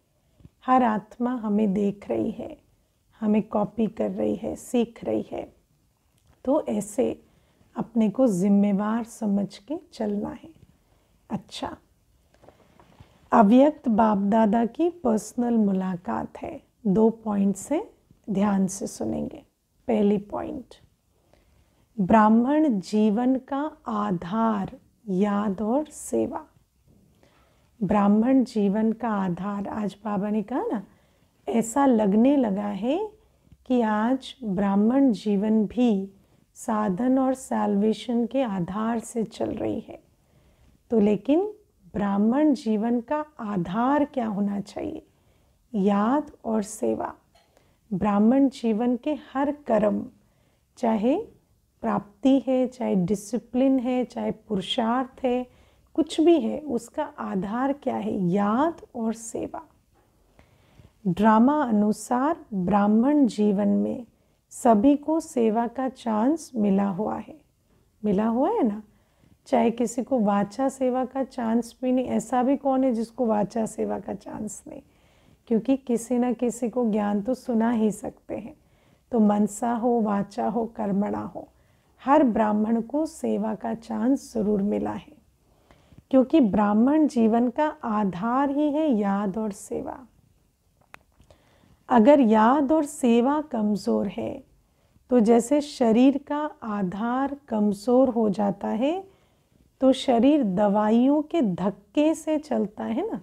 हर आत्मा हमें देख रही है। हमें कॉपी कर रही है, सीख रही है तो ऐसे अपने को जिम्मेवार समझ के चलना है। अच्छा अव्यक्त बाप दादा की पर्सनल मुलाकात है। दो पॉइंट से ध्यान से सुनेंगे। पहली पॉइंट ब्राह्मण जीवन का आधार, याद और सेवा। ब्राह्मण जीवन का आधार, आज बाबा ने कहा ना ऐसा लगने लगा है कि आज ब्राह्मण जीवन भी साधन और सैल्वेशन के आधार से चल रही है। तो लेकिन ब्राह्मण जीवन का आधार क्या होना चाहिए? याद और सेवा। ब्राह्मण जीवन के हर कर्म, चाहे प्राप्ति है, चाहे डिसिप्लिन है, चाहे पुरुषार्थ है, कुछ भी है, उसका आधार क्या है? याद और सेवा। ड्रामा अनुसार ब्राह्मण जीवन में सभी को सेवा का चांस मिला हुआ है। मिला हुआ है ना? चाहे किसी को वाचा सेवा का चांस भी नहीं, ऐसा भी कौन है जिसको वाचा सेवा का चांस नहीं? क्योंकि किसी न किसी को ज्ञान तो सुना ही सकते हैं। तो मनसा हो, वाचा हो, कर्मणा हो, हर ब्राह्मण को सेवा का चांस ज़रूर मिला है। क्योंकि ब्राह्मण जीवन का आधार ही है याद और सेवा। अगर याद और सेवा कमज़ोर है तो जैसे शरीर का आधार कमज़ोर हो जाता है तो शरीर दवाइयों के धक्के से चलता है ना?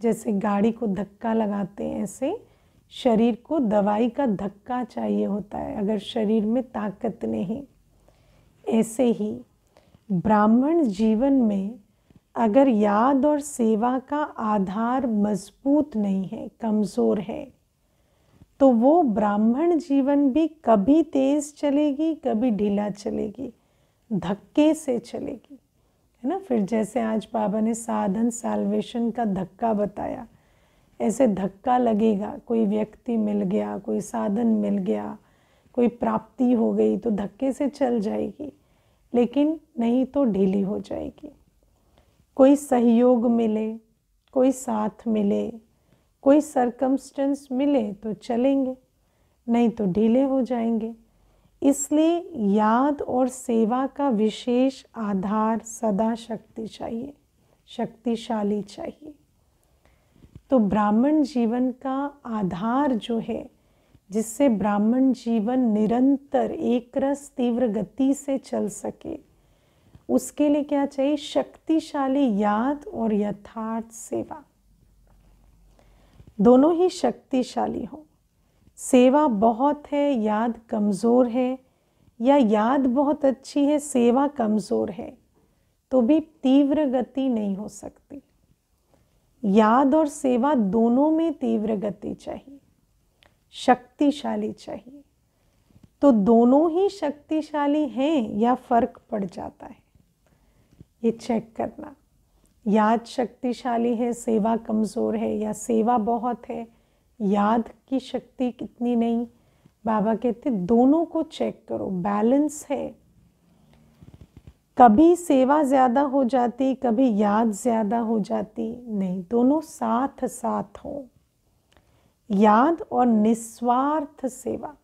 जैसे गाड़ी को धक्का लगाते हैं ऐसे, शरीर को दवाई का धक्का चाहिए होता है, अगर शरीर में ताकत नहीं। ऐसे ही ब्राह्मण जीवन में अगर याद और सेवा का आधार मज़बूत नहीं है, कमज़ोर है तो वो ब्राह्मण जीवन भी कभी तेज़ चलेगी, कभी ढीला चलेगी, धक्के से चलेगी। है ना? फिर जैसे आज बाबा ने साधन साल्वेशन का धक्का बताया। ऐसे धक्का लगेगा, कोई व्यक्ति मिल गया, कोई साधन मिल गया, कोई प्राप्ति हो गई तो धक्के से चल जाएगी, लेकिन नहीं तो ढीली हो जाएगी। कोई सहयोग मिले, कोई साथ मिले कोई सरकमस्टेंस मिले तो चलेंगे, नहीं तो ढीले हो जाएँगे। इसलिए याद और सेवा का विशेष आधार सदा शक्ति चाहिए, शक्तिशाली चाहिए। तो ब्राह्मण जीवन का आधार जो है, जिससे ब्राह्मण जीवन निरंतर एक रस तीव्र गति से चल सके, उसके लिए क्या चाहिए? शक्तिशाली याद और यथार्थ सेवा। दोनों ही शक्तिशाली हो। सेवा बहुत है, याद कमज़ोर है, या याद बहुत अच्छी है, सेवा कमज़ोर है तो भी तीव्र गति नहीं हो सकती। याद और सेवा दोनों में तीव्र गति चाहिए, शक्तिशाली चाहिए। तो दोनों ही शक्तिशाली हैं या फ़र्क पड़ जाता है, ये चेक करना। याद शक्तिशाली है, सेवा कमज़ोर है या सेवा बहुत है, याद की शक्ति कितनी नहीं? बाबा कहते, दोनों को चेक करो बैलेंस है। कभी सेवा ज़्यादा हो जाती, कभी याद ज़्यादा हो जाती, नहीं, दोनों साथ साथ हो। याद और निस्वार्थ सेवा,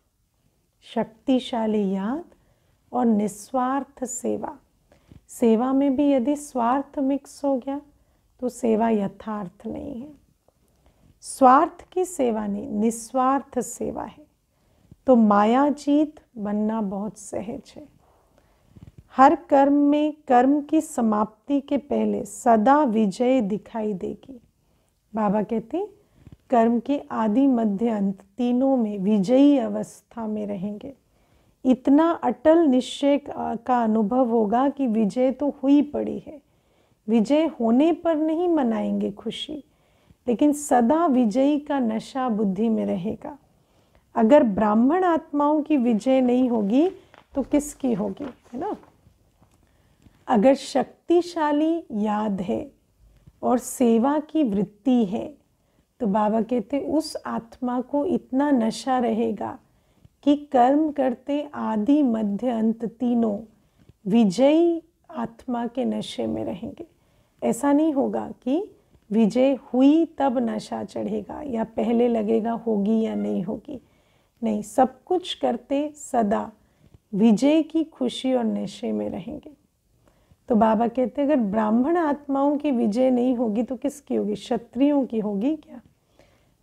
शक्तिशाली याद और निस्वार्थ सेवा। सेवा में भी यदि स्वार्थ मिक्स हो गया तो सेवा यथार्थ नहीं है। स्वार्थ की सेवा नहीं, निस्वार्थ सेवा है। तो माया जीत बनना बहुत सहज है। हर कर्म में कर्म की समाप्ति के पहले सदा विजय दिखाई देगी। बाबा कहते कर्म के आदि मध्य अंत तीनों में विजयी अवस्था में रहेंगे। इतना अटल निश्चय का अनुभव होगा कि विजय तो हुई पड़ी है। विजय होने पर नहीं मनाएँगे खुशी, लेकिन सदा विजयी का नशा बुद्धि में रहेगा। अगर ब्राह्मण आत्माओं की विजय नहीं होगी तो किसकी होगी, है ना? अगर शक्तिशाली याद है और सेवा की वृत्ति है तो बाबा कहते उस आत्मा को इतना नशा रहेगा कि कर्म करते आदि मध्य अंत तीनों विजयी आत्मा के नशे में रहेंगे। ऐसा नहीं होगा कि विजय हुई तब नशा चढ़ेगा या पहले लगेगा होगी या नहीं होगी। नहीं, सब कुछ करते सदा विजय की खुशी और नशे में रहेंगे। तो बाबा कहते अगर ब्राह्मण आत्माओं की विजय नहीं होगी तो किसकी होगी? क्षत्रियों की होगी क्या?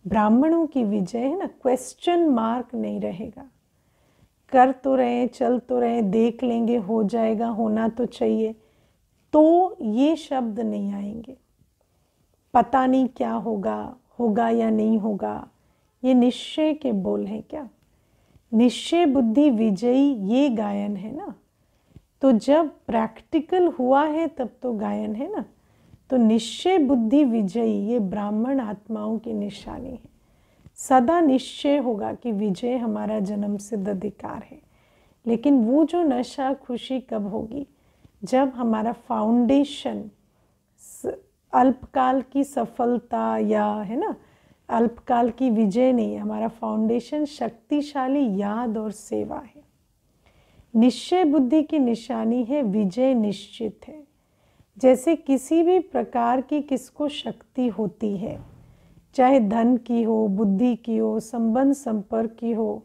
ब्राह्मणों की विजय है ना? क्वेश्चन मार्क नहीं रहेगा। कर तो रहे चल तो रहे देख लेंगे, हो जाएगा, होना तो चाहिए। तो ये शब्द नहीं आएँगे। पता नहीं क्या होगा होगा या नहीं होगा। ये निश्चय के बोल हैं क्या? निश्चय, बुद्धि, विजयी, ये गायन है ना? तो जब प्रैक्टिकल हुआ है, तब तो गायन है ना? तो निश्चय बुद्धि विजयी, ये ब्राह्मण आत्माओं की निशानी है। सदा निश्चय होगा कि विजय हमारा जन्म सिद्ध अधिकार है। लेकिन वो जो नशा, खुशी कब होगी? जब हमारा फाउंडेशन अल्पकाल की सफलता या, है ना? अल्पकाल की विजय नहीं, हमारा फाउंडेशन शक्तिशाली याद और सेवा है। निश्चय बुद्धि की निशानी है, विजय निश्चित है। जैसे किसी भी प्रकार की किसको शक्ति होती है, चाहे धन की हो, बुद्धि की हो, संबंध संपर्क की हो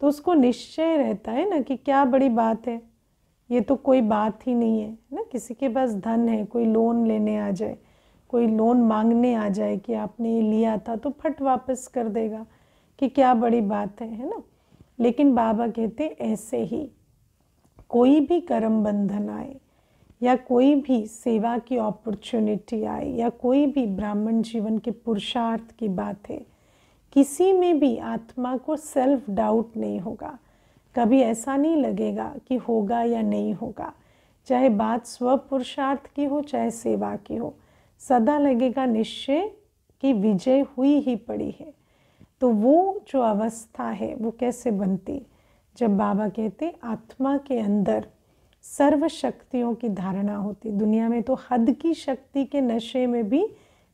तो उसको निश्चय रहता है ना कि क्या बड़ी बात है। ये तो कोई बात ही नहीं है ना, किसी के पास धन है, कोई लोन लेने आ जाए, कोई लोन मांगने आ जाए कि आपने ये लिया था तो फट वापस कर देगा कि क्या बड़ी बात है है ना। लेकिन बाबा कहते ऐसे ही कोई भी कर्म बंधन आए या कोई भी सेवा की अपॉर्चुनिटी आए, या कोई भी ब्राह्मण जीवन के पुरुषार्थ की बात है, किसी में भी आत्मा को सेल्फ डाउट नहीं होगा। कभी ऐसा नहीं लगेगा कि होगा या नहीं होगा, चाहे बात स्व पुरुषार्थ की हो, चाहे सेवा की हो। सदा लगेगा निश्चय कि विजय हुई ही पड़ी है। तो वो जो अवस्था है, वो कैसे बनती? जब बाबा कहते, आत्मा के अंदर सर्व शक्तियों की धारणा होती दुनिया में तो हद की शक्ति के नशे में भी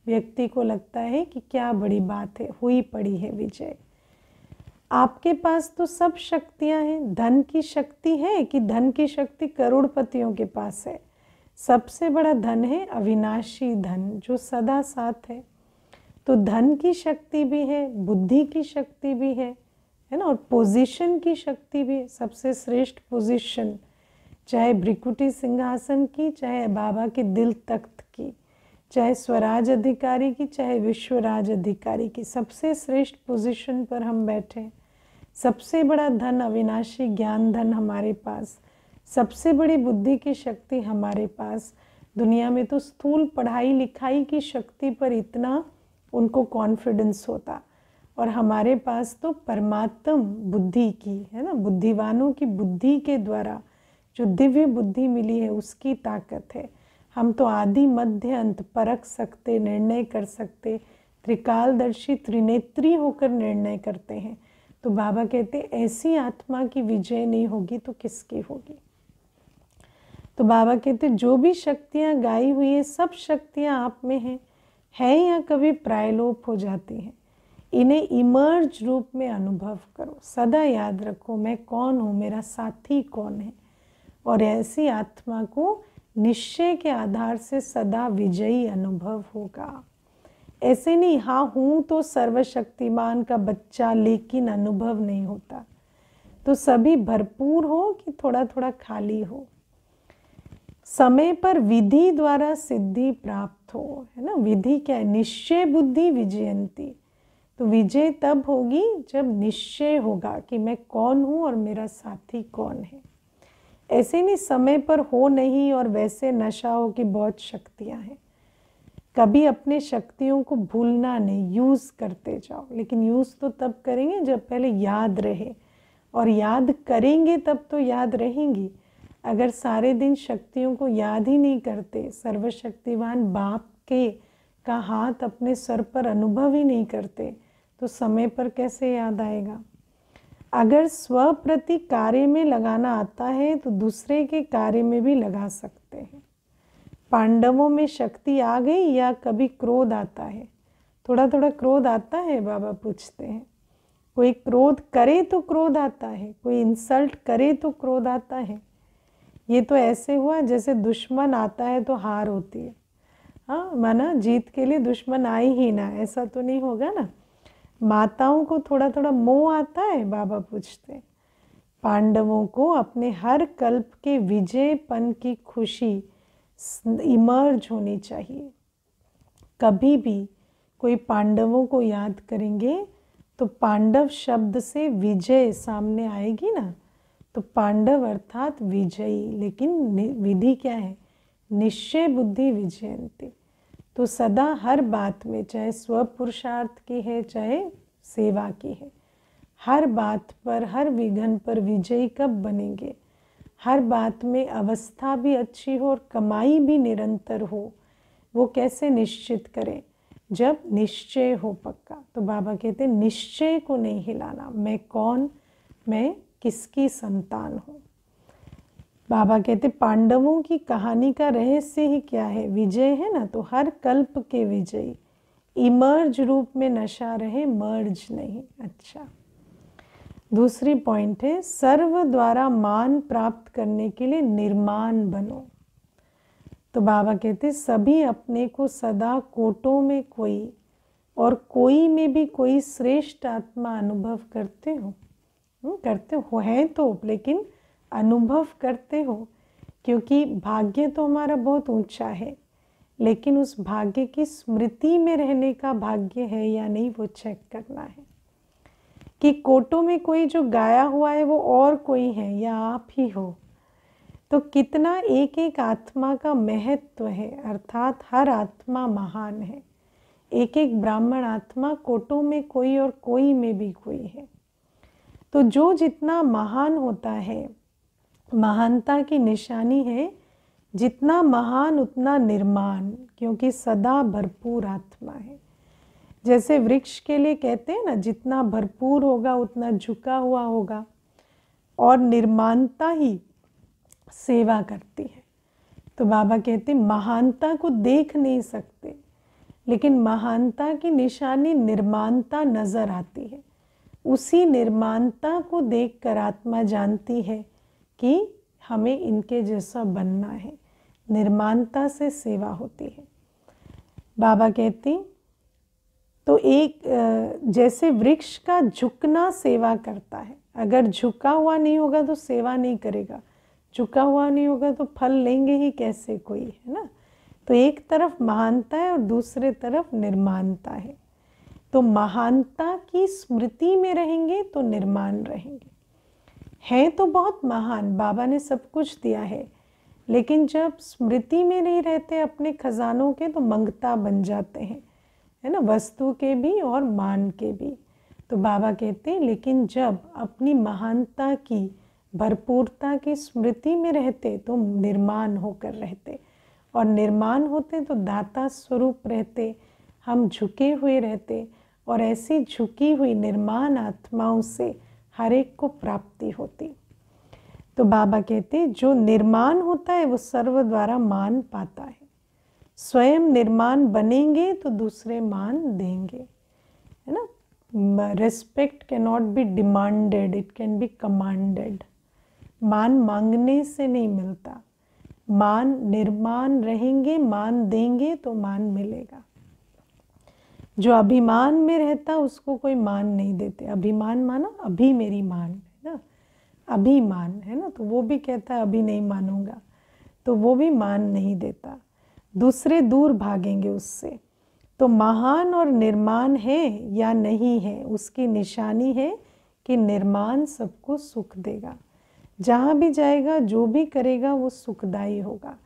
व्यक्ति को लगता है कि क्या बड़ी बात है, हुई पड़ी है विजय। आपके पास तो सब शक्तियाँ हैं, धन की शक्ति है कि धन की शक्ति करोड़पतियों के पास है। सबसे बड़ा धन है अविनाशी धन, जो सदा साथ है। तो धन की शक्ति भी है, बुद्धि की शक्ति भी है है ना? और पोजीशन की शक्ति भी है। सबसे श्रेष्ठ पोजीशन चाहे ब्रिकुटी सिंहासन की, चाहे बाबा के दिल तख्त की, चाहे स्वराज अधिकारी की, चाहे विश्वराज अधिकारी की, सबसे श्रेष्ठ पोजीशन पर हम बैठे सबसे बड़ा धन अविनाशी, ज्ञान धन हमारे पास। सबसे बड़ी बुद्धि की शक्ति हमारे पास। दुनिया में तो स्थूल पढ़ाई लिखाई की शक्ति पर इतना उनको कॉन्फिडेंस होता। और हमारे पास तो परमात्म बुद्धि की, है ना? बुद्धिवानों की बुद्धि के द्वारा जो दिव्य बुद्धि मिली है, उसकी ताकत है। हम तो आदि मध्य अंत परख सकते, निर्णय कर सकते, त्रिकालदर्शी त्रिनेत्री होकर निर्णय करते हैं। तो बाबा कहते, ऐसी आत्मा की विजय नहीं होगी तो किसकी होगी? तो बाबा कहते, जो भी शक्तियाँ गाई हुई है, सब शक्तियाँ आप में हैं। है या कभी प्रायलोप हो जाती हैं। इन्हें इमर्ज रूप में अनुभव करो। सदा याद रखो, मैं कौन हूँ? मेरा साथी कौन है? और ऐसी आत्मा को निश्चय के आधार से सदा विजयी अनुभव होगा। ऐसे नहीं हाँ हूँ तो सर्वशक्तिमान का बच्चा लेकिन अनुभव नहीं होता। तो सभी भरपूर हो कि थोड़ा थोड़ा खाली हो? समय पर विधि द्वारा सिद्धि प्राप्त हो, है ना? विधि क्या है? निश्चय बुद्धि विजयंती। तो विजय तब होगी जब निश्चय होगा कि मैं कौन हूँ और मेरा साथी कौन है। ऐसे नहीं, समय पर हो नहीं और वैसे नशा हो कि बहुत शक्तियाँ हैं। कभी अपने शक्तियों को भूलना नहीं यूज़ करते जाओ। लेकिन यूज़ तो तब करेंगे जब पहले याद रहे। और याद करेंगे तब तो याद रहेंगी। अगर सारे दिन शक्तियों को याद ही नहीं करते, सर्वशक्तिवान बाप के का हाथ अपने सर पर अनुभव ही नहीं करते तो समय पर कैसे याद आएगा? अगर स्व प्रति कार्य में लगाना आता है तो दूसरे के कार्य में भी लगा सकते हैं। पांडवों में शक्ति आ गई या कभी क्रोध आता है? थोड़ा थोड़ा क्रोध आता है, बाबा पूछते हैं। कोई क्रोध करे तो क्रोध आता है, कोई इंसल्ट करे तो क्रोध आता है। ये तो ऐसे हुआ, जैसे दुश्मन आता है तो हार होती है। हाँ माना जीत के लिए दुश्मन आई ही ना, ऐसा तो नहीं होगा ना? माताओं को थोड़ा थोड़ा मोह आता है, बाबा पूछते पांडवों को अपने हर कल्प के विजयपन की खुशी इमर्ज होनी चाहिए। कभी भी कोई पांडवों को याद करेंगे तो पांडव शब्द से विजय सामने आएगी ना? तो पांडव अर्थात विजयी, लेकिन विधि क्या है? निश्चय बुद्धि विजयंती। तो सदा हर बात में चाहे स्व पुरुषार्थ की है, चाहे सेवा की है। हर बात पर, हर विघन पर विजयी कब बनेंगे? हर बात में अवस्था भी अच्छी हो और कमाई भी निरंतर हो, वो कैसे निश्चित करें? जब निश्चय हो पक्का। तो बाबा कहते निश्चय को नहीं हिलाना। मैं कौन? मैं किसकी संतान हूँ? बाबा कहते पांडवों की कहानी का रहस्य ही क्या है? विजय है ना तो हर कल्प के विजयी। इमर्ज रूप में नशा रहे मर्ज नहीं। अच्छा। दूसरी पॉइंट है सर्व द्वारा मान प्राप्त करने के लिए निर्माण बनो। तो बाबा कहते सभी अपने को सदा कोटों में कोई और कोई में भी कोई श्रेष्ठ आत्मा अनुभव करते हो। हम्म, करते हो है तो लेकिन अनुभव करते हो? क्योंकि भाग्य तो हमारा बहुत ऊँचा है, लेकिन उस भाग्य की स्मृति में रहने का भाग्य है या नहीं, वो चेक करना है। कि कोटो में कोई जो गाया हुआ है, वो और कोई है या आप ही हो? तो कितना एक एक आत्मा का महत्व है, अर्थात हर आत्मा महान है। एक एक ब्राह्मण आत्मा कोटो में कोई और कोई में भी कोई है। तो जो जितना महान होता है महानता की निशानी है, जितना महान उतना निर्माण, क्योंकि सदा भरपूर आत्मा है। जैसे वृक्ष के लिए कहते हैं ना, जितना भरपूर होगा, उतना झुका हुआ होगा, और निर्माणता ही सेवा करती है। तो बाबा कहते महानता को देख नहीं सकते, लेकिन महानता की निशानी निर्माणता नज़र आती है। उसी निर्माणता को देखकर आत्मा जानती है कि हमें इनके जैसा बनना है। निर्माणता से सेवा होती है। बाबा कहती तो एक जैसे वृक्ष का झुकना सेवा करता है, अगर झुका हुआ नहीं होगा तो सेवा नहीं करेगा, झुका हुआ नहीं होगा तो फल लेंगे ही कैसे कोई, है ना? तो एक तरफ़ महानता है और दूसरे तरफ़ निर्माणता है। तो महानता की स्मृति में रहेंगे तो निर्माण रहेंगे। है तो बहुत महान, बाबा ने सब कुछ दिया है। लेकिन जब स्मृति में नहीं रहते अपने खजानों के तो मंगता बन जाते हैं, है ना? वस्तु के भी और मान के भी। तो बाबा कहते हैं, लेकिन जब अपनी महानता की, भरपूरता की स्मृति में रहते तो निर्माण होकर रहते। और निर्माण होते तो दाता स्वरूप रहते, हम झुके हुए रहते। और ऐसी झुकी हुई निर्माण आत्माओं से हर एक को प्राप्ति होती। तो बाबा कहते जो निर्माण होता है, वो सर्व द्वारा मान पाता है। स्वयं निर्माण बनेंगे तो दूसरे मान देंगे। है ना? Respect can not be demanded it can be commanded मान मांगने से नहीं मिलता। मान निर्माण रहेंगे, मान देंगे तो मान मिलेगा। जो अभिमान में रहता, उसको कोई मान नहीं देते। अभिमान माना, अभी मेरी मान है ना? अभिमान है ना? तो वो भी कहता है, अभी नहीं मानूँगा। तो वो भी मान नहीं देता। दूसरे दूर भागेंगे उससे। तो महान और निर्माण है या नहीं है? उसकी निशानी है कि निर्माण सबको सुख देगा। जहाँ भी जाएगा, जो भी करेगा, वो सुखदायी होगा।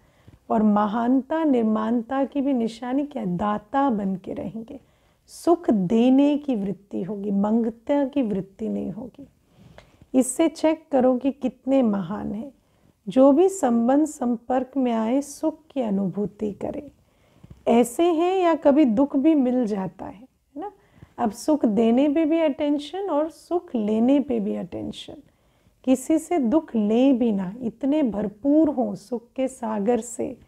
और महानता, निर्माणता की भी निशानी क्या? दाता बन के रहेंगे। सुख देने की वृत्ति होगी, मंगता की वृत्ति नहीं होगी। इससे चेक करो कि कितने महान हैं। जो भी संबंध संपर्क में आए, सुख की अनुभूति करे। ऐसे हैं या कभी दुख भी मिल जाता है ना? अब सुख देने पे भी अटेंशन और सुख लेने पे भी अटेंशन किसी से दुख ले भी ना, इतने भरपूर हों सुख के सागर से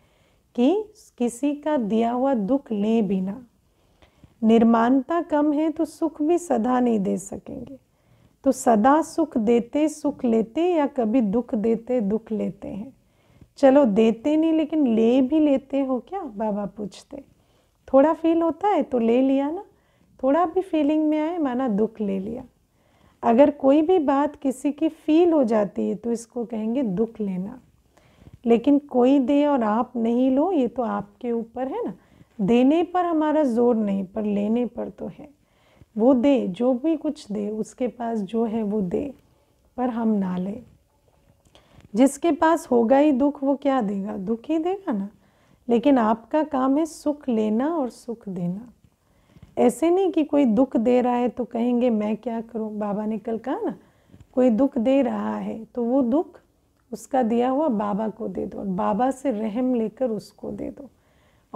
कि किसी का दिया हुआ दुख ले भी ना। निर्माणता कम है तो सुख भी सदा नहीं दे सकेंगे। तो सदा सुख देते, सुख लेते या कभी दुख देते, दुख लेते हैं? चलो देते नहीं, लेकिन ले भी लेते हो क्या? बाबा पूछते। थोड़ा फील होता है तो ले लिया ना। थोड़ा भी फीलिंग में आए माना दुख ले लिया। अगर कोई भी बात किसी की फील हो जाती है तो इसको कहेंगे दुख लेना। लेकिन कोई दे और आप नहीं लो, ये तो आपके ऊपर है ना। देने पर हमारा ज़ोर नहीं, पर लेने पर तो है। वो दे, जो भी कुछ दे, उसके पास जो है वो दे, पर हम ना ले। जिसके पास होगा ही दुख, वो क्या देगा? दुख ही देगा ना। लेकिन आपका काम है सुख लेना और सुख देना। ऐसे नहीं कि कोई दुख दे रहा है तो कहेंगे, मैं क्या करूँ? बाबा ने कल कहा ना, कोई दुख दे रहा है तो वो दुख उसका दिया हुआ बाबा को दे दो और बाबा से रहम लेकर उसको दे दो।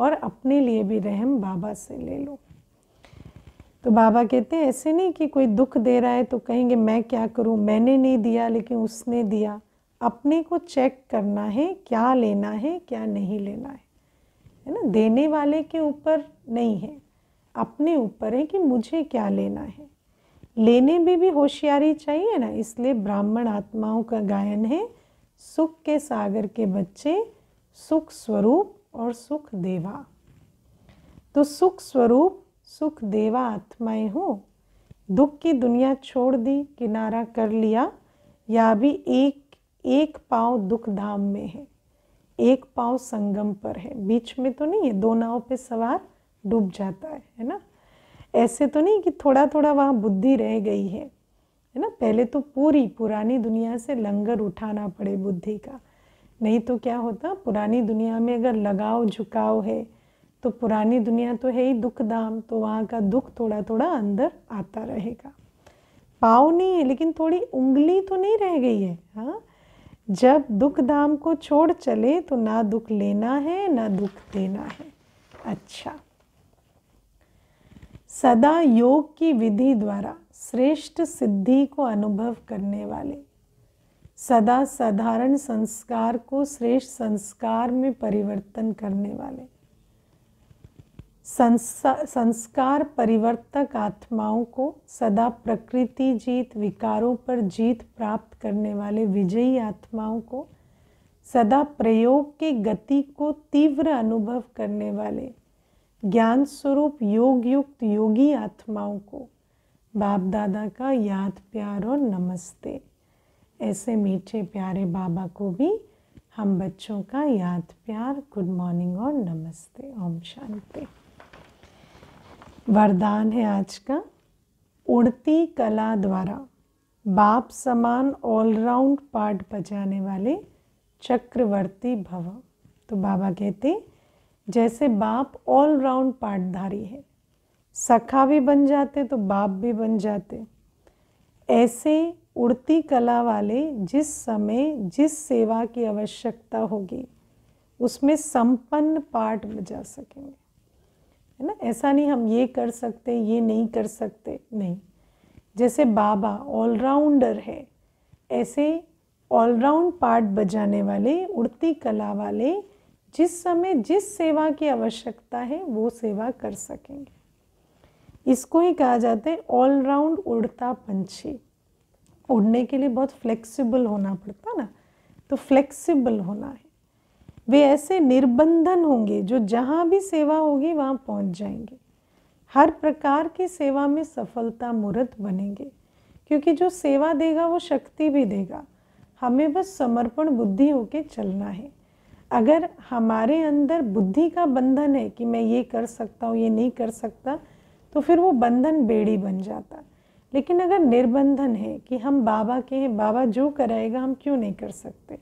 और अपने लिए भी रहम बाबा से ले लो। तो बाबा कहते हैं, ऐसे नहीं कि कोई दुख दे रहा है तो कहेंगे, मैं क्या करूँ? मैंने नहीं दिया, लेकिन उसने दिया। अपने को चेक करना है, क्या लेना है, क्या नहीं लेना है। है ना? देने वाले के ऊपर नहीं है। अपने ऊपर है कि मुझे क्या लेना है। लेने में भी भी होशियारी चाहिए ना, इसलिए ब्राह्मण आत्माओं का गायन है, सुख के सागर के बच्चे, सुख स्वरूप और सुख देवा। तो सुख स्वरूप, सुख देवा आत्माएँ हो। दुख की दुनिया छोड़ दी, किनारा कर लिया। या भी एक एक पाँव दुख धाम में है। एक पाँव संगम पर है। बीच में तो नहीं है, दो नाव पे सवार डूब जाता है है ना? ऐसे तो नहीं कि थोड़ा थोड़ा वहाँ बुद्धि रह गई है है ना? पहले तो पूरी पुरानी दुनिया से लंगर उठाना पड़े बुद्धि का। नहीं तो क्या होता? पुरानी दुनिया में अगर लगाव, झुकाव है तो पुरानी दुनिया तो है ही दुख दाम तो वहाँ का दुख थोड़ा थोड़ा अंदर आता रहेगा। पाव नहीं है, लेकिन थोड़ी उंगली तो नहीं रह गई है हाँ? जब दुख धाम को छोड़ चले तो ना दुख लेना है, ना दुख देना है। अच्छा। सदा योग की विधि द्वारा श्रेष्ठ सिद्धि को अनुभव करने वाले सदा साधारण संस्कार को श्रेष्ठ संस्कार में परिवर्तन करने वाले। संस्कार परिवर्तक आत्माओं को सदा प्रकृति जीत विकारों पर जीत प्राप्त करने वाले विजयी आत्माओं को सदा प्रयोग के गति को तीव्र अनुभव करने वाले ज्ञान स्वरूप योग युक्त योगी आत्माओं को। बाप दादा का याद, प्यार और नमस्ते। ऐसे मीठे प्यारे बाबा को भी हम बच्चों का याद प्यार गुड मॉर्निंग और नमस्ते, ओम शांति। वरदान है आज का उड़ती कला द्वारा। बाप समान ऑलराउंड पार्ट बजाने वाले चक्रवर्ती भव। तो बाबा कहते, जैसे बाप ऑलराउंड पार्टधारी है, सखा भी बन जाते तो बाप भी बन जाते। ऐसे उड़ती कला वाले जिस समय, जिस सेवा की आवश्यकता होगी, उसमें संपन्न पाठ बजा सकेंगे। है ना? ऐसा नहीं हम ये कर सकते, ये नहीं कर सकते। नहीं। जैसे बाबा ऑलराउंडर है, ऐसे ऑलराउंड पार्ट बजाने वाले, उड़ती कला वाले जिस समय, जिस सेवा की आवश्यकता है, वो सेवा कर सकेंगे। इसको ही कहा जाता है ऑलराउंड उड़ता पंछी। उड़ने के लिए बहुत फ्लेक्सिबल होना पड़ता ना? तो फ्लेक्सिबल होना है। वे ऐसे निर्बंधन होंगे जो जहाँ भी सेवा होगी वहाँ पहुँच जाएँगे। हर प्रकार की सेवा में सफलता मूर्त बनेंगे। क्योंकि जो सेवा देगा वो शक्ति भी देगा। हमें बस समर्पण बुद्धि होके चलना है। अगर हमारे अंदर बुद्धि का बंधन है कि मैं ये कर सकता हूँ, ये नहीं कर सकता तो फिर वो बंधन बेड़ी बन जाता। लेकिन अगर निर्बंधन है कि हम बाबा के हैं, बाबा जो कराएगा, हम क्यों नहीं कर सकते?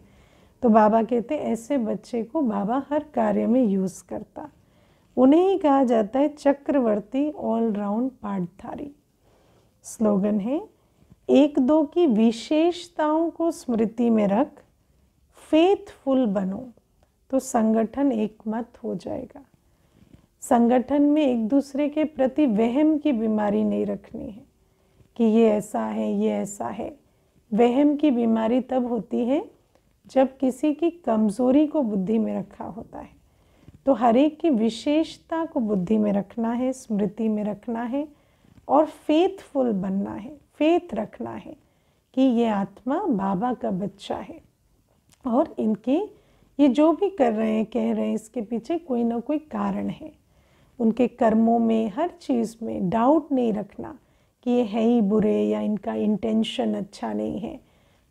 तो बाबा कहते ऐसे बच्चे को बाबा हर कार्य में यूज़ करता। उन्हें ही कहा जाता है, चक्रवर्ती ऑलराउंड पाठधारी। स्लोगन है, एक दो की विशेषताओं को स्मृति में रख फेथफुल बनो तो संगठन एकमत हो जाएगा। संगठन में एक दूसरे के प्रति वहम की बीमारी नहीं रखनी है। कि ये ऐसा है, ये ऐसा है। वहम की बीमारी तब होती है जब किसी की कमज़ोरी को बुद्धि में रखा होता है। तो हर एक की विशेषता को बुद्धि में रखना है, स्मृति में रखना है और फेथफुल बनना है फेथ रखना है कि ये आत्मा बाबा का बच्चा है। और इनके ये जो भी कर रहे हैं, कह रहे हैं, इसके पीछे कोई ना कोई कारण है। उनके कर्मों में, हर चीज़ में डाउट नहीं रखना। कि ये है ही बुरे या इनका इंटेंशन अच्छा नहीं है।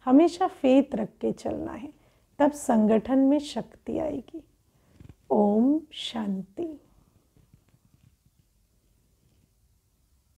हमेशा फेत रख के चलना है, तब संगठन में शक्ति आएगी। ओम शांति।